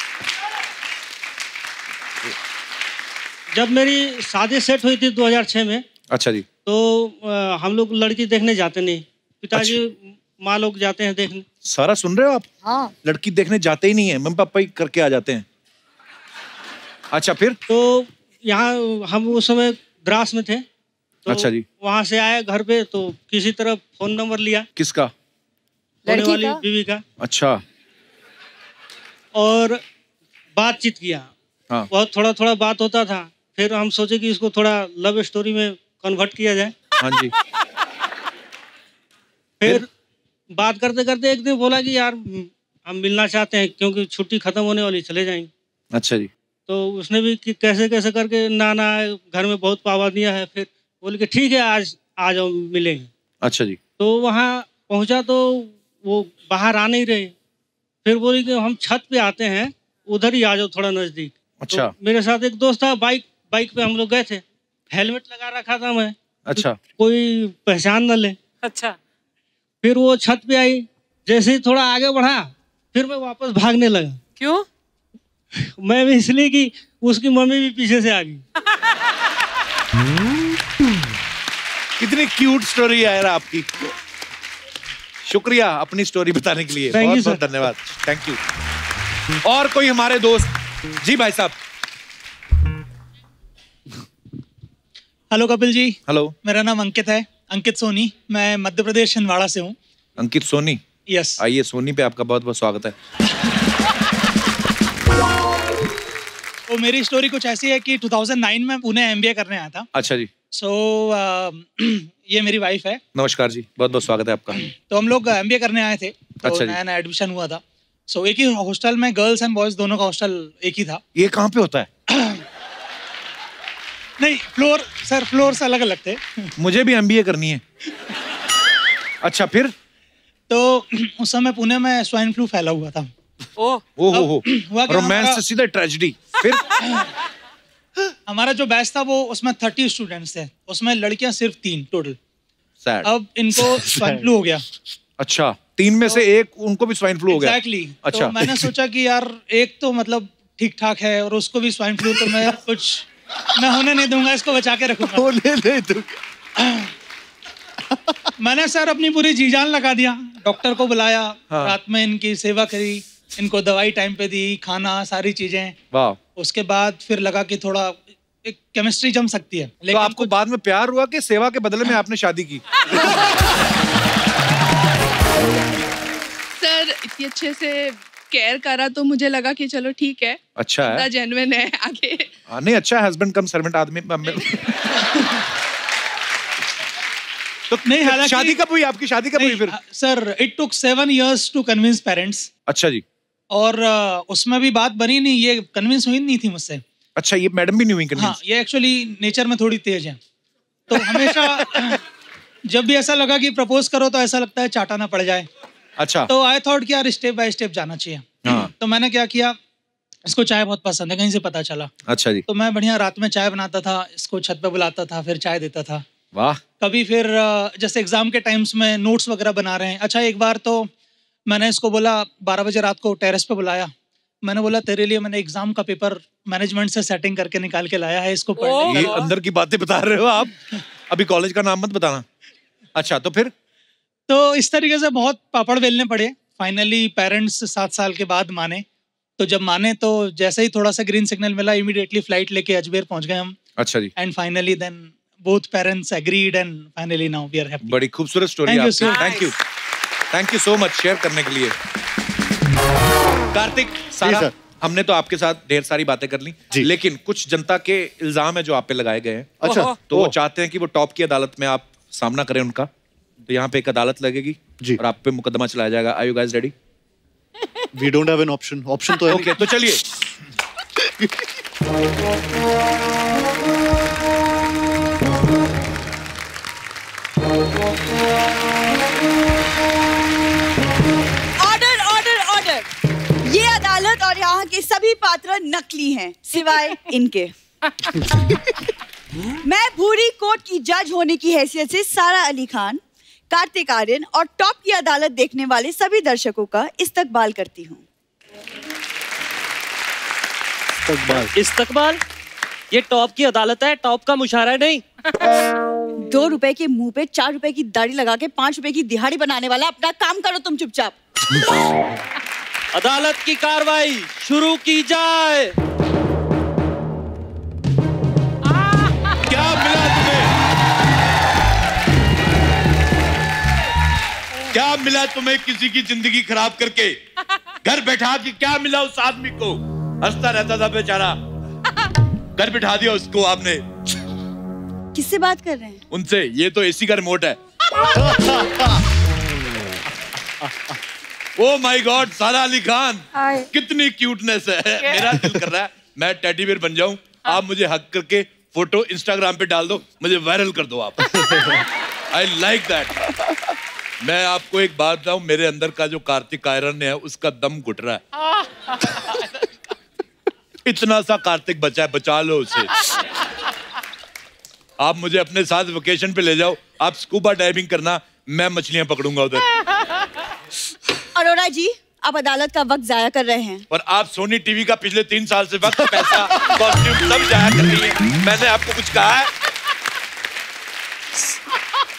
जब मेरी शादी सेट हुई थी 2006 में अच्छा जी। तो हम लोग लड़की देखने जाते नहीं। पिताजी अच्छा। माँ लोग जाते हैं देखने। सारा सुन रहे हो आप? हाँ। लड़की देखने जाते ही नहीं है मम्मी पापा ही करके आ जाते हैं। अच्छा फिर? तो यहाँ हम उस समय द्रास में थे तो अच्छा जी। वहाँ से आए घर पे तो किसी तरह फ़ोन नंबर लिया। किसका? होने वाली का? बीवी का। अच्छा। और बातचीत किया। हाँ। बहुत थोड़ा थोड़ा बात होता था फिर हम सोचे कि इसको थोड़ा लव स्टोरी में कन्वर्ट किया जाए। हाँ जी। फिर बात करते करते एक दिन बोला कि यार हम मिलना चाहते हैं क्योंकि छुट्टी खत्म होने वाली चले जाएँगे अच्छा जी। तो उसने भी कि कैसे कैसे करके ना ना घर में बहुत पाबंदियाँ है फिर बोले कि ठीक है आज आ जाओ मिलेंगे। अच्छा जी। तो वहाँ पहुँचा तो वो बाहर आ नहीं रहे। फिर बोली कि हम छत पे आते हैं उधर ही आ जाओ थोड़ा नज़दीक। अच्छा। तो मेरे साथ एक दोस्त था बाइक बाइक पे हम लोग गए थे। हेलमेट लगा रखा था मैं। अच्छा। कोई पहचान न ले। अच्छा। फिर वो छत पे आई। जैसे ही थोड़ा आगे बढ़ा फिर मैं वापस भागने लगा। क्यों? मैं भी इसलिए कि उसकी मम्मी भी पीछे से आ गई। कितनी क्यूट स्टोरी है यार आपकी। शुक्रिया अपनी स्टोरी बताने के लिए। बहुत बहुत धन्यवाद। थैंक यू और कोई हमारे दोस्त? जी भाई साहब। हेलो कपिल जी हेलो मेरा नाम अंकित है। अंकित सोनी। मैं मध्य प्रदेश छिंदवाड़ा से हूँ। अंकित सोनी? यस आइए सोनी पे आपका बहुत बहुत स्वागत है। तो मेरी स्टोरी कुछ ऐसी है कि 2009 में पुणे एमबीए करने आया था। अच्छा जी। सो so, uh, ये मेरी वाइफ है। नमस्कार जी। बहुत बहुत स्वागत है आपका। तो हम लोग एमबीए करने आए थे। तो अच्छा नया नया एडमिशन हुआ था। सो so, एक ही हॉस्टल में गर्ल्स एंड बॉयज़ दोनों का हॉस्टल एक ही था। ये कहाँ पे होता है? नहीं फ्लोर सर फ्लोर से अलग अलग थे। मुझे भी एमबीए करनी है। अच्छा फिर? तो उस समय पुणे में स्वाइन फ्लू फैला हुआ था। ओह। ओ हो हो। रोमांस हमारा- से सीधा ट्रेजेडी फिर? हमारा जो बैच था वो उसमें थर्टी स्टूडेंट्स थे। उसमें लड़कियाँ सिर्फ़ तीन टोटल सैड अब इनको स्वाइन फ्लू हो गया। अच्छा तीन में तो, से एक उनको भी स्वाइन फ्लू हो गया। एग्जैक्टली अच्छा। तो मैंने सोचा कि यार एक तो मतलब ठीक ठाक है और उसको भी स्वाइन फ्लू तो मैं कुछ मैं होने नहीं दूँगा इसको बचा के रखूँगा। होने नहीं दूँगा। मैंने सर अपनी पूरी जी जान लगा दिया। डॉक्टर को बुलाया हाँ। रात में इनकी सेवा करी इनको दवाई टाइम पे दी खाना सारी चीज़ें। उसके बाद फिर लगा कि थोड़ा एक केमिस्ट्री जम सकती है। लेकिन तो आपको बाद में प्यार हुआ कि सेवा के बदले में आपने शादी की? सर इतनी अच्छे से केयर करा तो मुझे लगा कि चलो ठीक है अच्छा है। जेन्युइन है आगे। हाँ, नहीं अच्छा हस्बैंड कम सर्वेंट आदमी तो नहीं हालाँकि शादी कब हुई आपकी? शादी कब हुई फिर? Sir it took seven years to convince parents अच्छा जी। और उसमें भी बात बनी नहीं ये कन्विंस हुई नहीं थी मुझसे। अच्छा ये मैडम भी नहीं हुई हाँ ये एक्चुअली नेचर में थोड़ी तेज है। तो हमेशा जब भी ऐसा लगा कि प्रपोज करो तो ऐसा लगता है चाटाना पड़ जाए। अच्छा। तो आई थॉट कि यार स्टेप बाय स्टेप जाना चाहिए। हाँ। तो मैंने क्या किया इसको चाय बहुत पसंद है कहीं से पता चला। अच्छा जी। तो मैं बढ़िया रात में चाय बनाता था इसको छत पे बुलाता था फिर चाय देता था। वाह। कभी फिर जैसे एग्ज़ाम के टाइम्स में नोट्स वगैरह बना रहे हैं। अच्छा एक बार तो मैंने इसको बोला बारह बजे रात को टेरेस पे बुलाया। मैंने बोला तेरे लिए मैंने एग्ज़ाम का पेपर मैनेजमेंट से सेटिंग करके निकाल के लाया है इसको पढ़ ये अंदर की बातें बता रहे हो आप? अभी कॉलेज का नाम मत बताना। अच्छा तो फिर? तो इस तरीके से बहुत पापड़ बेलने पड़े। फाइनली पेरेंट्स सात साल के बाद माने। तो जब माने तो जैसे ही थोड़ा सा ग्रीन सिग्नल मिला इमीडिएटली फ़्लाइट लेके अजमेर पहुँच गए हम। अच्छा जी। And finally then both parents agreed and finally now we are happy बड़ी खूबसूरत स्टोरी आपकी। Thank you thank you so much share करने के लिए। कार्तिक सारा हमने तो आपके साथ ढेर सारी बातें कर ली। लेकिन कुछ जनता के इल्ज़ाम है जो आप पे लगाए गए हैं। अच्छा। तो वो चाहते हैं कि वो टॉप की अदालत में आप सामना करें उनका। तो यहाँ पे एक अदालत लगेगी जी। और आप पे मुकदमा चलाया जाएगा। I you guys ready we don't have an option option तो है ओके तो चलिए। ऑर्डर ऑर्डर ऑर्डर ये अदालत और यहाँ के सभी पात्र नकली हैं सिवाय इनके। मैं भूरी कोर्ट की जज होने की हैसियत से सारा अली खान कार्तिक आर्यन और टॉप की अदालत देखने वाले सभी दर्शकों का इस्तकबाल करती हूँ। इस्तकबाल। ये टॉप की अदालत है टॉप का मुशायरा नहीं? दो रुपए के मुँह पे चार रुपए की दाढ़ी लगा के पाँच रुपए की दिहाड़ी बनाने वाला अपना काम करो तुम चुपचाप। अदालत की कार्रवाई शुरू की जाए। मिला तुम्हें किसी की ज़िंदगी खराब करके? घर बैठा के क्या मिला उस आदमी को? हंसता रहता था बेचारा। घर बिठा दिया उसको आपने। किससे बात कर रहे हैं? उनसे। ये तो एसी का रिमोट है। ओ माय गॉड सारा अली खान। कितनी क्यूटनेस है। मेरा दिल कर रहा है मैं टेडी बेयर बन जाऊँ। आप मुझे हक करके फ़ोटो इंस्टाग्राम पे डाल दो। मुझे वायरल कर दो आप। आई लाइक दैट मैं आपको एक बात बताऊँ मेरे अंदर का जो कार्तिक आयरन है उसका दम घुट रहा है। इतना सा कार्तिक बचा है बचा लो उसे। आप मुझे अपने साथ वेकेशन पे ले जाओ। आप स्कूबा डाइविंग करना मैं मछलियाँ पकड़ूँगा उधर। अरोड़ा जी आप अदालत का वक्त जाया कर रहे हैं। और आप सोनी टीवी का पिछले तीन साल से वक्त पैसा कॉस्ट्यूम सब जाया कर रही है। मैंने आपको कुछ कहा है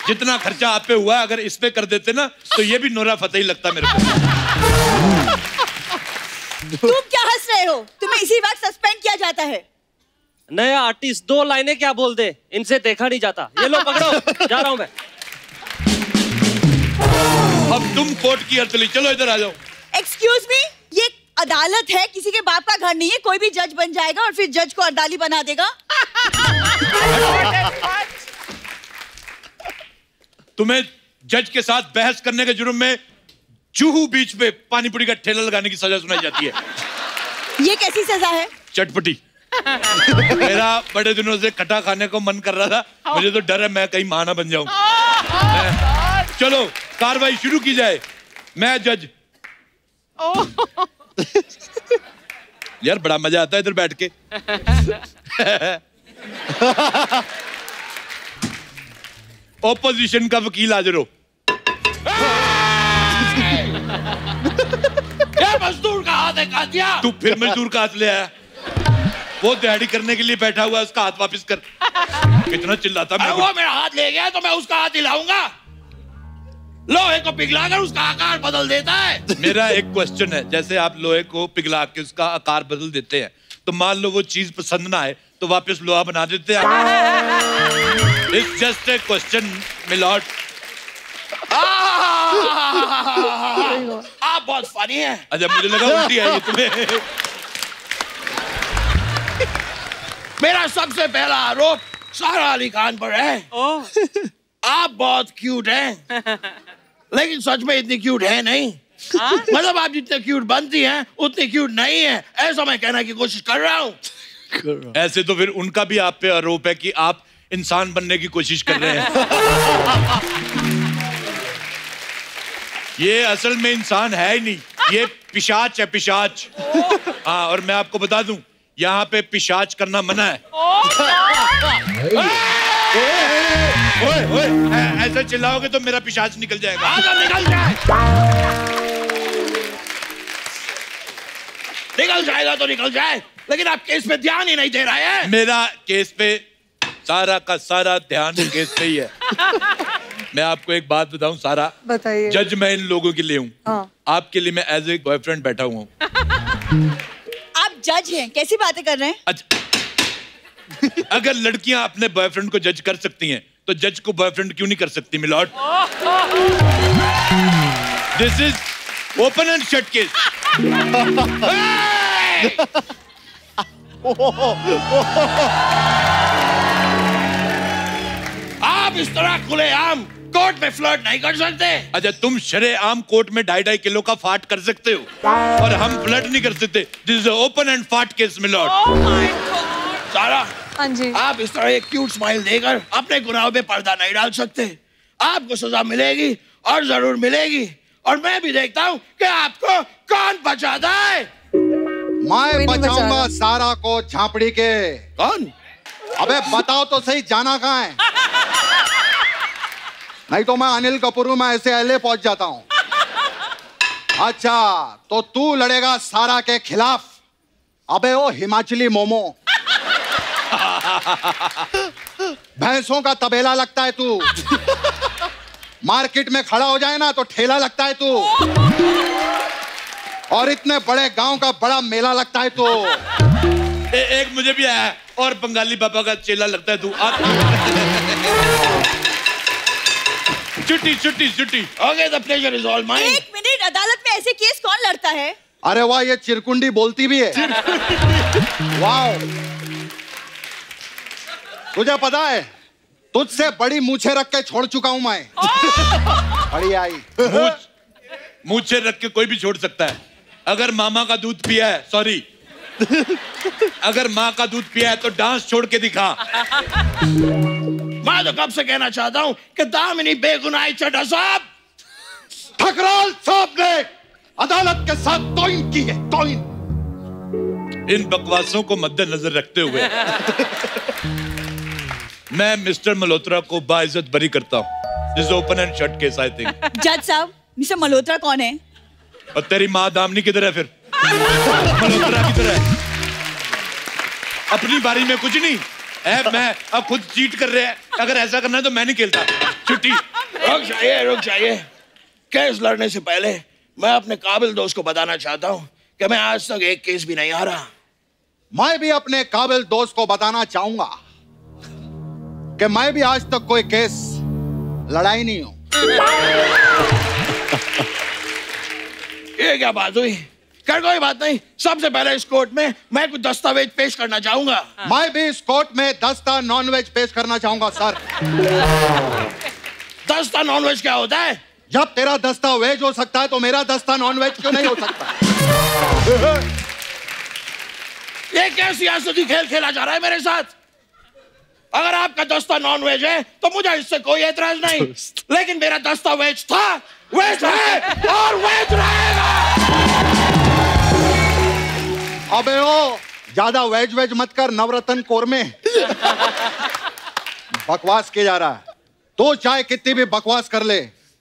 जितना खर्चा आप पे हुआ है अगर इस पे कर देते ना तो ये भी नोरा फतेही लगता मेरे को। तुम क्या हंस रहे हो? तुम्हें इसी वक्त सस्पेंड किया जाता है। नया आर्टिस्ट दो लाइनें क्या बोल दे? इनसे देखा नहीं जाता। ये लो पकड़ो। जा रहा हूँ मैं। अब तुम कोर्ट की अर्तली चलो इधर आ जाओ। एक्सक्यूज मी ये अदालत है किसी के बाप का घर नहीं है कोई भी जज बन जाएगा और फिर जज को अदाली बना देगा। तुम्हें जज के साथ बहस करने के जुर्म में चूहू बीच पे पानी पूरी का ठेला लगाने की सजा सुनाई जाती है। ये कैसी सजा है? चटपटी। मेरा बड़े दिनों से खटा खाने को मन कर रहा था। मुझे तो डर है मैं कहीं महाना बन जाऊँ। चलो कार्रवाई शुरू की जाए। मैं जज। यार बड़ा मज़ा आता है इधर बैठ के। ओपोजिशन का वकील हाजिर हो। ये मजदूर का हाथ है कातिया? तू फिर मजदूर का हाथ ले आया। वो दिहाड़ी करने के लिए बैठा हुआ है उसका हाथ वापस कर। कितना चिल्लाता मैं वो मेरा हाथ ले गया तो मैं उसका हाथ हिलाऊँगा। लोहे को पिघलाकर उसका आकार बदल देता है। मेरा एक क्वेश्चन है जैसे आप लोहे को पिघला के उसका आकार बदल देते हैं तो मान लो वो चीज़ पसंद ना आए तो वापस लोहा बना देते हैं it's just a question milord आप बहुत फनी हैं। अच्छा मुझे लगा उल्टी है तुम्हें। मेरा सबसे पहला आरोप सारा अली खान पर है। आप बहुत क्यूट हैं। लेकिन सच में इतनी क्यूट है नहीं। मतलब आप जितने क्यूट बनती हैं उतनी क्यूट नहीं है। ऐसा मैं कहने की कोशिश कर रहा हूँ। ऐसे तो फिर उनका भी आप पे आरोप है कि आप इंसान बनने की कोशिश कर रहे हैं। ये असल में इंसान है ही नहीं। ये पिशाच है पिशाच। हाँ और मैं आपको बता दूँ यहाँ पे पिशाच करना मना है। ओए, ओए, ऐ- चिल्लाओगे तो मेरा पिशाच निकल जाएगा। आगे निकल जाए। निकल जाएगा तो निकल जाए लेकिन आप केस पे ध्यान ही नहीं दे रहे हैं। मेरा केस पे सारा का सारा ध्यान केस पे ही है। मैं आपको एक बात बताऊँ सारा। बताइए। जज मैं इन लोगों के लिए हूँ। हाँ। आपके लिए मैं एज ए बॉयफ्रेंड बैठा हुआ हूँ। आप जज हैं। कैसी बातें कर रहे हैं? अच्छा। अगर लड़कियाँ अपने बॉयफ्रेंड को जज कर सकती हैं तो जज को बॉयफ्रेंड क्यों नहीं कर सकती milord this is open and shut case आप इस तरह खुलेआम कोर्ट में फ्लर्ट नहीं कर सकते। अच्छा तुम शरे आम कोर्ट में ढाई ढाई किलो का फाट कर सकते हो। और हम फ्लड नहीं कर सकते। This is open and shut case milord सारा हाँ जी। आप इस तरह एक क्यूट स्माइल देकर अपने गुनाहों पे पर्दा नहीं डाल सकते। आपको सजा मिलेगी और ज़रूर मिलेगी। और मैं भी देखता हूँ कि आपको कौन बचाता है। मैं बचाऊँगा सारा को झापड़ी के। कौन? अबे बताओ तो सही जाना कहाँ है? नहीं तो मैं अनिल कपूर हूँ, मैं ऐसे एले पहुँच जाता हूँ। अच्छा तो तू लड़ेगा सारा के खिलाफ। अबे ओ हिमाचली मोमो। भैंसों का तबेला लगता है तू। मार्केट में खड़ा हो जाए ना तो ठेला लगता है तू। और इतने बड़े गाँव का बड़ा मेला लगता है तू। ए, एक मुझे भी आया और बंगाली बाबा का चेला लगता है तू। आप छुट्टी छुट्टी छुट्टी okay the pleasure is all mine एक मिनट अदालत में ऐसे केस कौन लड़ता है? अरे वाह ये चिरकुंडी बोलती भी है। वाह। तुझे पता है तुझसे बड़ी मूछे रख के छोड़ चुका हूँ मैं। बड़ी आई से रख के कोई भी छोड़ सकता है। अगर मामा का दूध पिया है सॉरी अगर माँ का दूध पिया है तो डांस छोड़ के दिखा। मैं तो कब से कहना चाहता हूँ कि दामिनी बेगुनाही चड्डा साहब ठकराल साहब ने अदालत के साथ तोइन की है तोइन। इन बकवासों को मद्देनजर रखते हुए मैं मिस्टर मल्होत्रा को बाइज्जत बरी करता हूँ। This open and shut case I think जज साहब मिस्टर मल्होत्रा कौन है? और तेरी माँ दामनी किधर है फिर? मल्होत्रा किधर है अपनी बारी में कुछ नहीं। है मैं अब खुद चीट कर रहे हैं। अगर ऐसा करना है तो मैं नहीं खेलता। छुट्टी। रुक जाइए रुक जाइए। केस लड़ने से पहले मैं अपने काबिल दोस्त को बताना चाहता हूँ कि मैं आज तक एक केस भी नहीं हारा। मैं भी अपने काबिल दोस्त को बताना चाहूँगा कि मैं भी आज तक कोई केस लड़ाई नहीं हूँ। ये क्या बात हुई? कर कोई बात नहीं। सबसे पहले इस कोर्ट में मैं कुछ दस्तावेज़ पेश करना चाहूँगा। हाँ। मैं भी इस कोर्ट में दस्ता नॉनवेज पेश करना चाहूँगा सर। दस्ता नॉनवेज क्या होता है? जब तेरा दस्ता वेज हो सकता है तो मेरा दस्ता नॉनवेज क्यों नहीं हो सकता? ये क्या सियासती खेल खेला जा रहा है मेरे साथ? अगर आपका दस्ता नॉन वेज है तो मुझे इससे कोई एतराज़ नहीं। लेकिन मेरा दस्ता वेज था वेज है और वेज रहेगा। अबे ओ ज़्यादा वेज वेज मत कर नवरत्न कोरमे बकवास किया जा रहा है। तो चाहे कितनी भी बकवास कर ले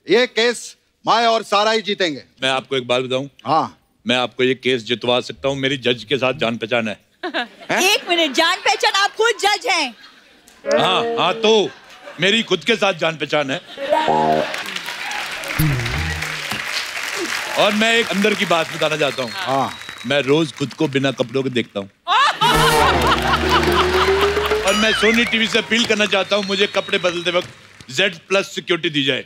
ये केस मैं और सारा ही जीतेंगे। मैं आपको एक बात बताऊँ? हाँ। मैं आपको ये केस जितवा सकता हूँ मेरी जज के साथ जान पहचान है। एक मिनट जान पहचान आप खुद जज हैं। हाँ हाँ तो मेरी खुद के साथ जान पहचान है। और मैं एक अंदर की बात बताना चाहता हूँ। हाँ। मैं रोज खुद को बिना कपड़ों के देखता हूँ। और मैं सोनी टीवी से अपील करना चाहता हूँ मुझे कपड़े बदलते वक्त जेड प्लस सिक्योरिटी दी जाए।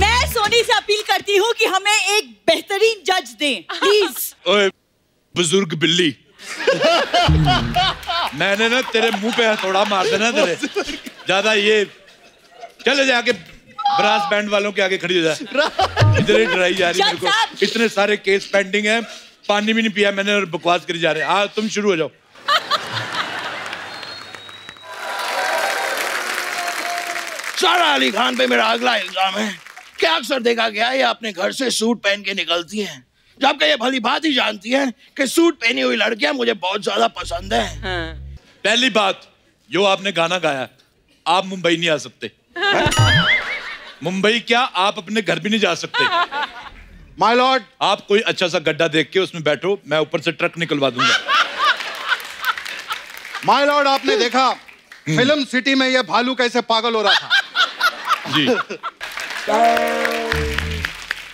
मैं सोनी से अपील करती हूँ कि हमें एक बेहतरीन जज दें प्लीज़ ओए बुज़ुर्ग बिल्ली। मैंने ना तेरे मुँह पे हथौड़ा मार देना तेरे। ज़्यादा ये चले जाके ब्रास बैंड वालों के आगे खड़ी हो जाए इधर ही डराई जा रही है मेरे को। इतने सारे केस पेंडिंग है। पानी भी नहीं पिया मैंने और बकवास करी जा रहे हैं। हाँ तुम शुरू हो जाओ। सारा अली खान पे मेरा अगला इल्ज़ाम है कि अक्सर देखा गया है ये अपने घर से सूट पहन के निकलती हैं। जबकि ये भली बात ही जानती हैं कि सूट पहनी हुई लड़कियाँ मुझे बहुत ज़्यादा पसंद है। पहली बात जो आपने गाना गाया आप मुंबई नहीं आ सकते। मुंबई क्या आप अपने घर भी नहीं जा सकते। माय लॉर्ड आप कोई अच्छा सा गड्ढा देख के उसमें बैठो मैं ऊपर से ट्रक निकलवा दूँगा। माय लॉर्ड आपने देखा फ़िल्म सिटी में ये भालू कैसे पागल हो रहा था। जी।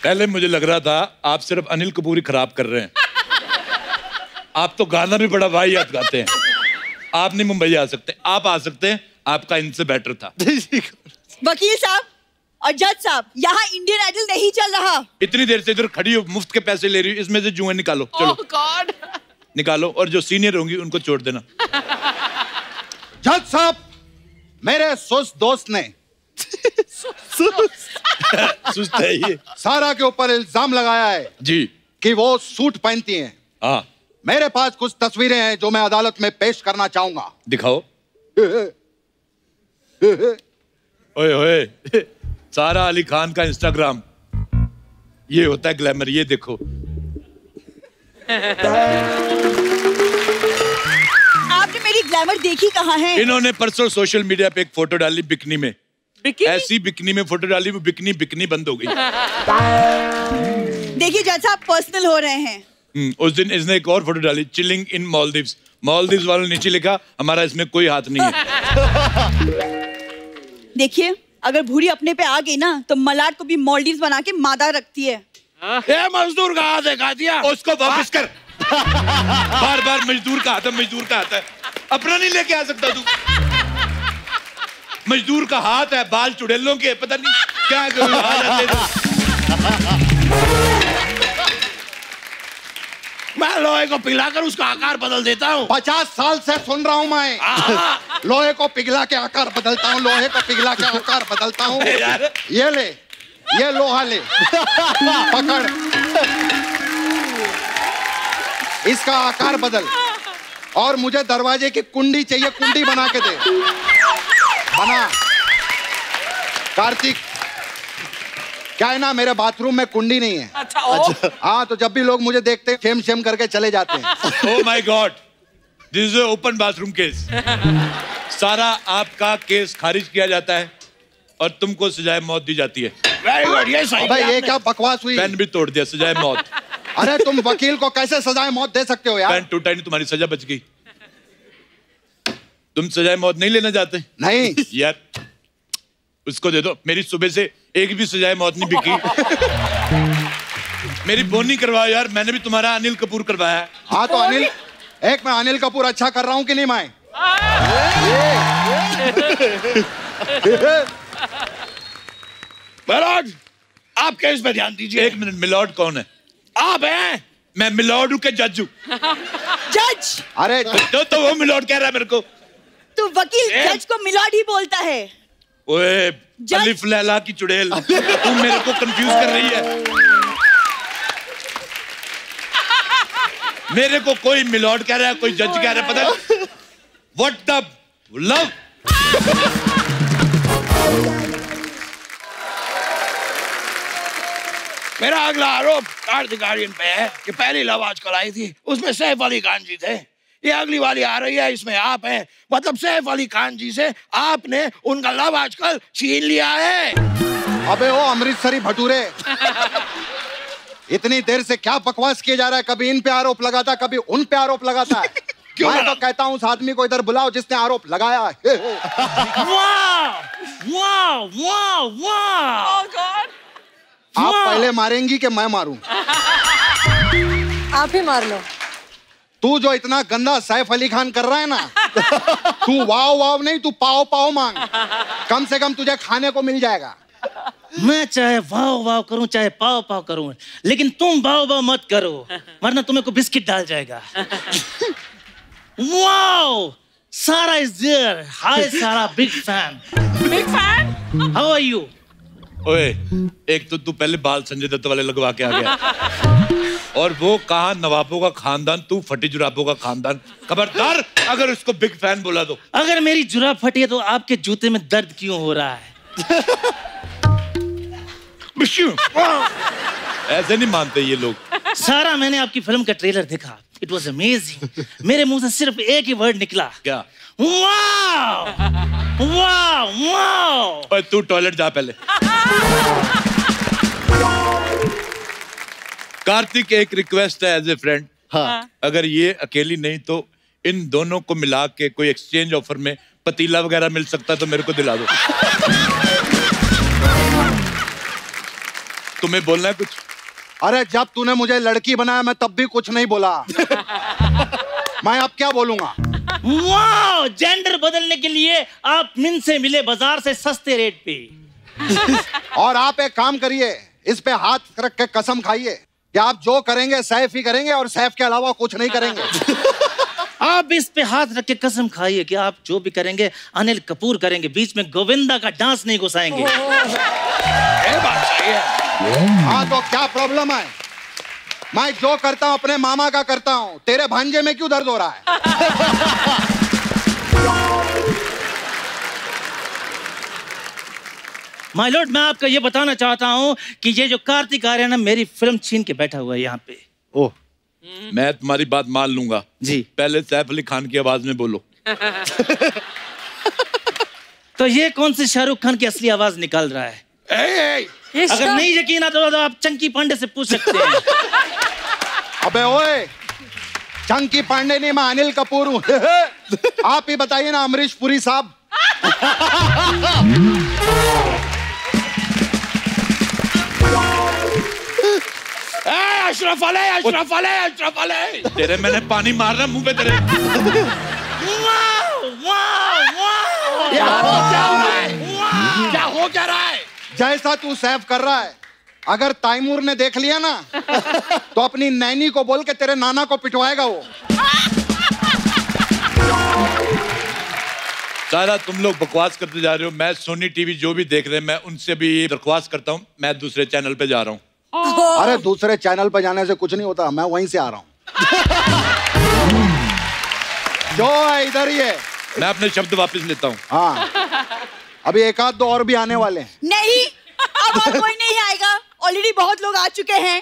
पहले मुझे लग रहा था आप सिर्फ़ अनिल कपूर ही खराब कर रहे हैं। आप तो गाना भी बड़ा वाहियात गाते हैं। आप नहीं मुंबई आ सकते आप आ सकते हैं आपका इनसे बेटर था। वकील साहब और जज साहब यहाँ इंडियन आइडल नहीं चल रहा। इतनी देर से इधर खड़ी हो मुफ़्त के पैसे ले रही हो इसमें से जुए निकालो चलो। गॉड निकालो और जो सीनियर होंगी उनको छोड़ देना। जज साहब मेरे सुस्त दोस्त ने सुस्त है ये। सारा के ऊपर इल्ज़ाम लगाया है जी। कि वो सूट पहनती हैं। हाँ। मेरे पास कुछ तस्वीरें हैं जो मैं अदालत में पेश करना चाहूँगा। दिखाओ। ओए ओए। सारा अली खान का इंस्टाग्राम ये होता है ग्लैमर ये देखो। आपने मेरी ग्लैमर देखी कहाँ है? इन्होंने परसों सोशल मीडिया पे एक फ़ोटो डाली बिकनी में। बिकनी? ऐसी बिकनी में फ़ोटो डाली वो बिकनी बिकनी बंद हो गई। देखिए जज साहब पर्सनल हो रहे हैं। हम्म, उस दिन इसने एक और फ़ोटो डाली चिलिंग इन मालदीव्स मालदीव्स वालों ने नीचे लिखा हमारा इसमें कोई हाथ नहीं है। देखिए अगर भूरी अपने पे आ गई ना तो मलाड को भी मोल्डीव बना के मादा रखती है। ये मजदूर का हाथ दिखा दिया उसको वापस कर। बार बार मजदूर का हाथ मजदूर का हाथ है। अपना नहीं लेके आ सकता तू। मजदूर का हाथ है बाल चुड़ैलों के पता नहीं क्या मैं लोहे को पिघलाकर उसका आकार बदल देता हूँ। पचास साल से सुन रहा हूँ मैं। लोहे को पिघला के आकार बदलता हूँ लोहे को पिघला के आकार बदलता हूँ। ये ले ये लोहा ले। पकड़। इसका आकार बदल। और मुझे दरवाजे की कुंडी चाहिए कुंडी बना के दे। बना। कार्तिक क्या है ना मेरे बाथरूम में कुंडी नहीं है। अच्छा हाँ तो जब भी लोग मुझे देखते हैं शेम शेम करके चले जाते हैं। ओ my god this is open bathroom case Sara आपका केस खारिज किया जाता है और तुमको सजाए मौत दी जाती है। वेरी गुड ये सही किया ये क्या बकवास हुई? पेन भी तोड़ दिया सजाए मौत। अरे तुम वकील को कैसे सजाए मौत दे सकते हो यार? पेन टूटा नहीं तुम्हारी सजा बच गई। तुम सजाए मौत नहीं लेना चाहते? नहीं। यार उसको दे दो। मेरी सुबह से एक भी सजाए मौत नहीं बिकी। मेरी बोनी करवाओ यार मैंने भी तुम्हारा अनिल कपूर करवाया। हाँ तो अनिल एक मैं अनिल कपूर अच्छा कर रहा हूँ कि नहीं मैं मिलोड आप केस पे ध्यान दीजिए? एक मिनट मिलॉर्ड कौन है? आप हैं। मैं मिलॉर्ड हूँ के जज हूँ? जज! अरे तो, तो वो मिलॉर्ड कह रहा है मेरे को। तो वकील ए? जज को मिलॉर्ड ही बोलता है। ओए अलिफ लैला की चुड़ैल तू मेरे को कंफ्यूज कर रही है। मेरे को कोई मिलॉर्ड कह रहा है कोई जज कह रहा है पता व्हाट द लव मेरा अगला आरोप कार्तिक आर्यन पे है कि पहली लव आजकल आई थी उसमें सैफ अली खान जी थे। ये अगली वाली आ रही है इसमें आप हैं। मतलब सैफ अली खान जी से आपने उनका लव आजकल छीन लिया है। अबे ओ अमृतसरी भटूरे। इतनी देर से क्या बकवास किया जा रहा है? कभी इन पे आरोप लगाता है कभी उन पे आरोप लगाता। है क्यों? मैं तो कहता हूँ उस आदमी को इधर बुलाओ जिसने आरोप लगाया है। वाह आप पहले मारेंगी कि मैं मारूं? आप ही मार लो। तू जो इतना गंदा सैफ अली खान कर रहा है ना तू वाव वाव नहीं तू पाओ पाओ मांग। कम से कम तुझे खाने को मिल जाएगा। मैं चाहे वाव वाव करूँ चाहे पाव पाव करूँ लेकिन तुम वाव वाव मत करो वरना तुम्हें को बिस्किट डाल जाएगा। वाओ सारा is there. Hi Sara big fan. Big fan? How are you ओए एक तो तू पहले बाल संजय दत्त वाले लगवा के आ गया। और वो कहा नवाबों का खानदान तू फटी जुराबों का खानदान। खबरदार अगर उसको बिग फ़ैन बोला तो। अगर मेरी जुराब फटी है तो आपके जूते में दर्द क्यों हो रहा है? ऐसे नहीं मानते ये लोग। सारा मैंने आपकी फ़िल्म का ट्रेलर देखा। इट वॉज़ अमेजिंग मेरे मुँह से सिर्फ़ एक ही वर्ड निकला। क्या? वाह वाह ओए तू टॉयलेट जा पहले। कार्तिक एक रिक्वेस्ट है एज ए फ्रेंड हाँ। अगर ये अकेली नहीं तो इन दोनों को मिला के कोई एक्सचेंज ऑफ़र में पतीला वगैरह मिल सकता है तो मेरे को दिला दो। तुम्हें बोलना है कुछ? अरे जब तूने मुझे लड़की बनाया मैं तब भी कुछ नहीं बोला। मैं अब क्या बोलूँगा? वाह जेंडर बदलने के लिए आप मिन से मिले बाज़ार से सस्ते रेट पे। और आप एक काम करिए इस पे हाथ रख के कसम खाइए। कि आप जो करेंगे सैफ ही करेंगे और सैफ के अलावा कुछ नहीं करेंगे। आप इस पे हाथ रख के कसम खाइए कि आप जो भी करेंगे अनिल कपूर करेंगे। बीच में गोविंदा का डांस नहीं घुसाएँगे। हाँ तो क्या प्रॉब्लम है? मैं जो करता हूँ अपने मामा का करता हूँ। तेरे भांजे में क्यों दर्द हो रहा है? माय लॉर्ड मैं आपको ये बताना चाहता हूँ कि ये जो कार्तिक आर्यन है मेरी फ़िल्म छीन के बैठा हुआ है यहाँ पे। ओह मैं तुम्हारी बात मान लूँगा। जी। पहले सैफ अली खान की आवाज़ में बोलो। तो ये कौन सी शाहरुख खान की असली आवाज़ निकाल रहा है? अगर नहीं यकीन आता तो आप चंकी पांडे से पूछ सकते हैं। अबे ओए चंकी पांडे नहीं मैं अनिल कपूर हूँ। आप ही बताइए ना अमरीश पुरी साहब। अशरफ अली अशरफ अली अशरफ अली। तेरे मैंने पानी मार रहा मुँह पे तेरे। वाह क्या हो क्या हो रहा है क्या हो क्या रहा है जैसा तू सैफ कर रहा है अगर ताइमूर ने देख लिया ना तो अपनी नैनी को बोल के तेरे नाना को पिटवाएगा वो। सारा तुम लोग बकवास करते जा रहे हो। मैं सोनी टीवी जो भी देख रहे हैं मैं उनसे भी ये दरख्वास्त करता हूँ। मैं दूसरे चैनल पे जा रहा हूँ। अरे दूसरे चैनल पे जाने से कुछ नहीं होता मैं वहीं से आ रहा हूँ। जो है इधर ही है। मैं अपने शब्द वापस लेता हूँ। हाँ। अभी एक आध दो और भी आने वाले हैं। नहीं अब और कोई नहीं आएगा। ऑलरेडी बहुत लोग आ चुके हैं।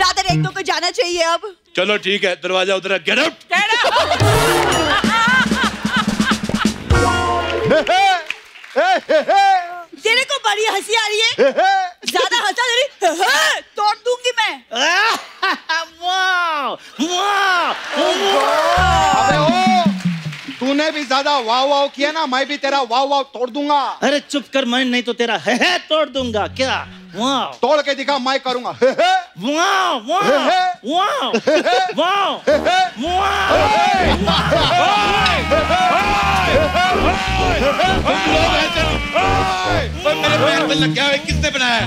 राधर एक दो को जाना चाहिए अब। चलो ठीक है दरवाज़ा उधर गेट आउट तेरे को बड़ी हँसी आ रही है। ज़्यादा हंसा दे रही तोड़ दूँगी मैं। अबे ओ तूने भी ज़्यादा वाव वाव किया ना मैं भी तेरा वाव वाव तोड़ दूँगा। अरे चुप कर मैं नहीं तो तेरा है, है तोड़ दूँगा क्या? वाह तोड़ के दिखा मैं करूँगा। वाह वाह वाह वाह मेरे पैर में लग गया है किसने बनाया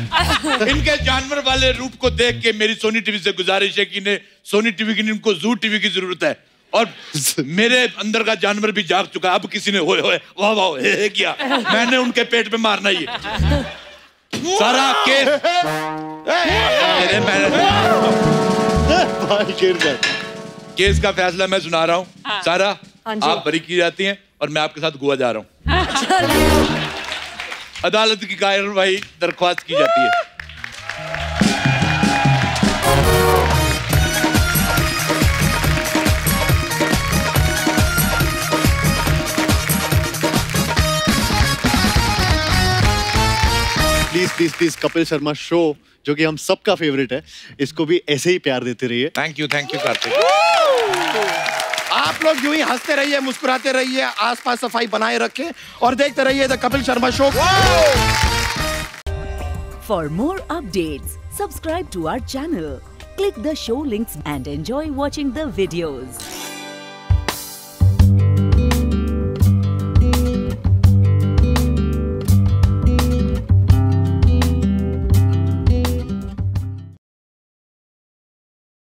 इनके जानवर वाले रूप को देख के मेरी सोनी टीवी से गुजारिश है कि इन्हें सोनी टीवी की नहीं, इनको जू टीवी की ज़रूरत है। और मेरे अंदर का जानवर भी जाग चुका अब किसी ने होए होए वाह वाह हे, हे किया। मैंने उनके पेट पे मारना ही सारा केस तेरे मैंने केस का फैसला मैं सुना रहा हूँ। हाँ। सारा हाँ आप बरी की जाती हैं और मैं आपके साथ गोवा जा रहा हूँ। अदालत की कार्रवाई दरख्वास्त की जाती है। Please please please Kapil Sharma show जो कि हम सबका फेवरेट है इसको भी ऐसे ही प्यार देते रहिए। Thank you thank you Kartik आप लोग यूँ ही हँसते रहिए मुस्कुराते रहिए आसपास सफ़ाई बनाए रखें और देखते रहिए the Kapil Sharma show for more updates, subscribe to our channel click the show links and enjoy watching the videos.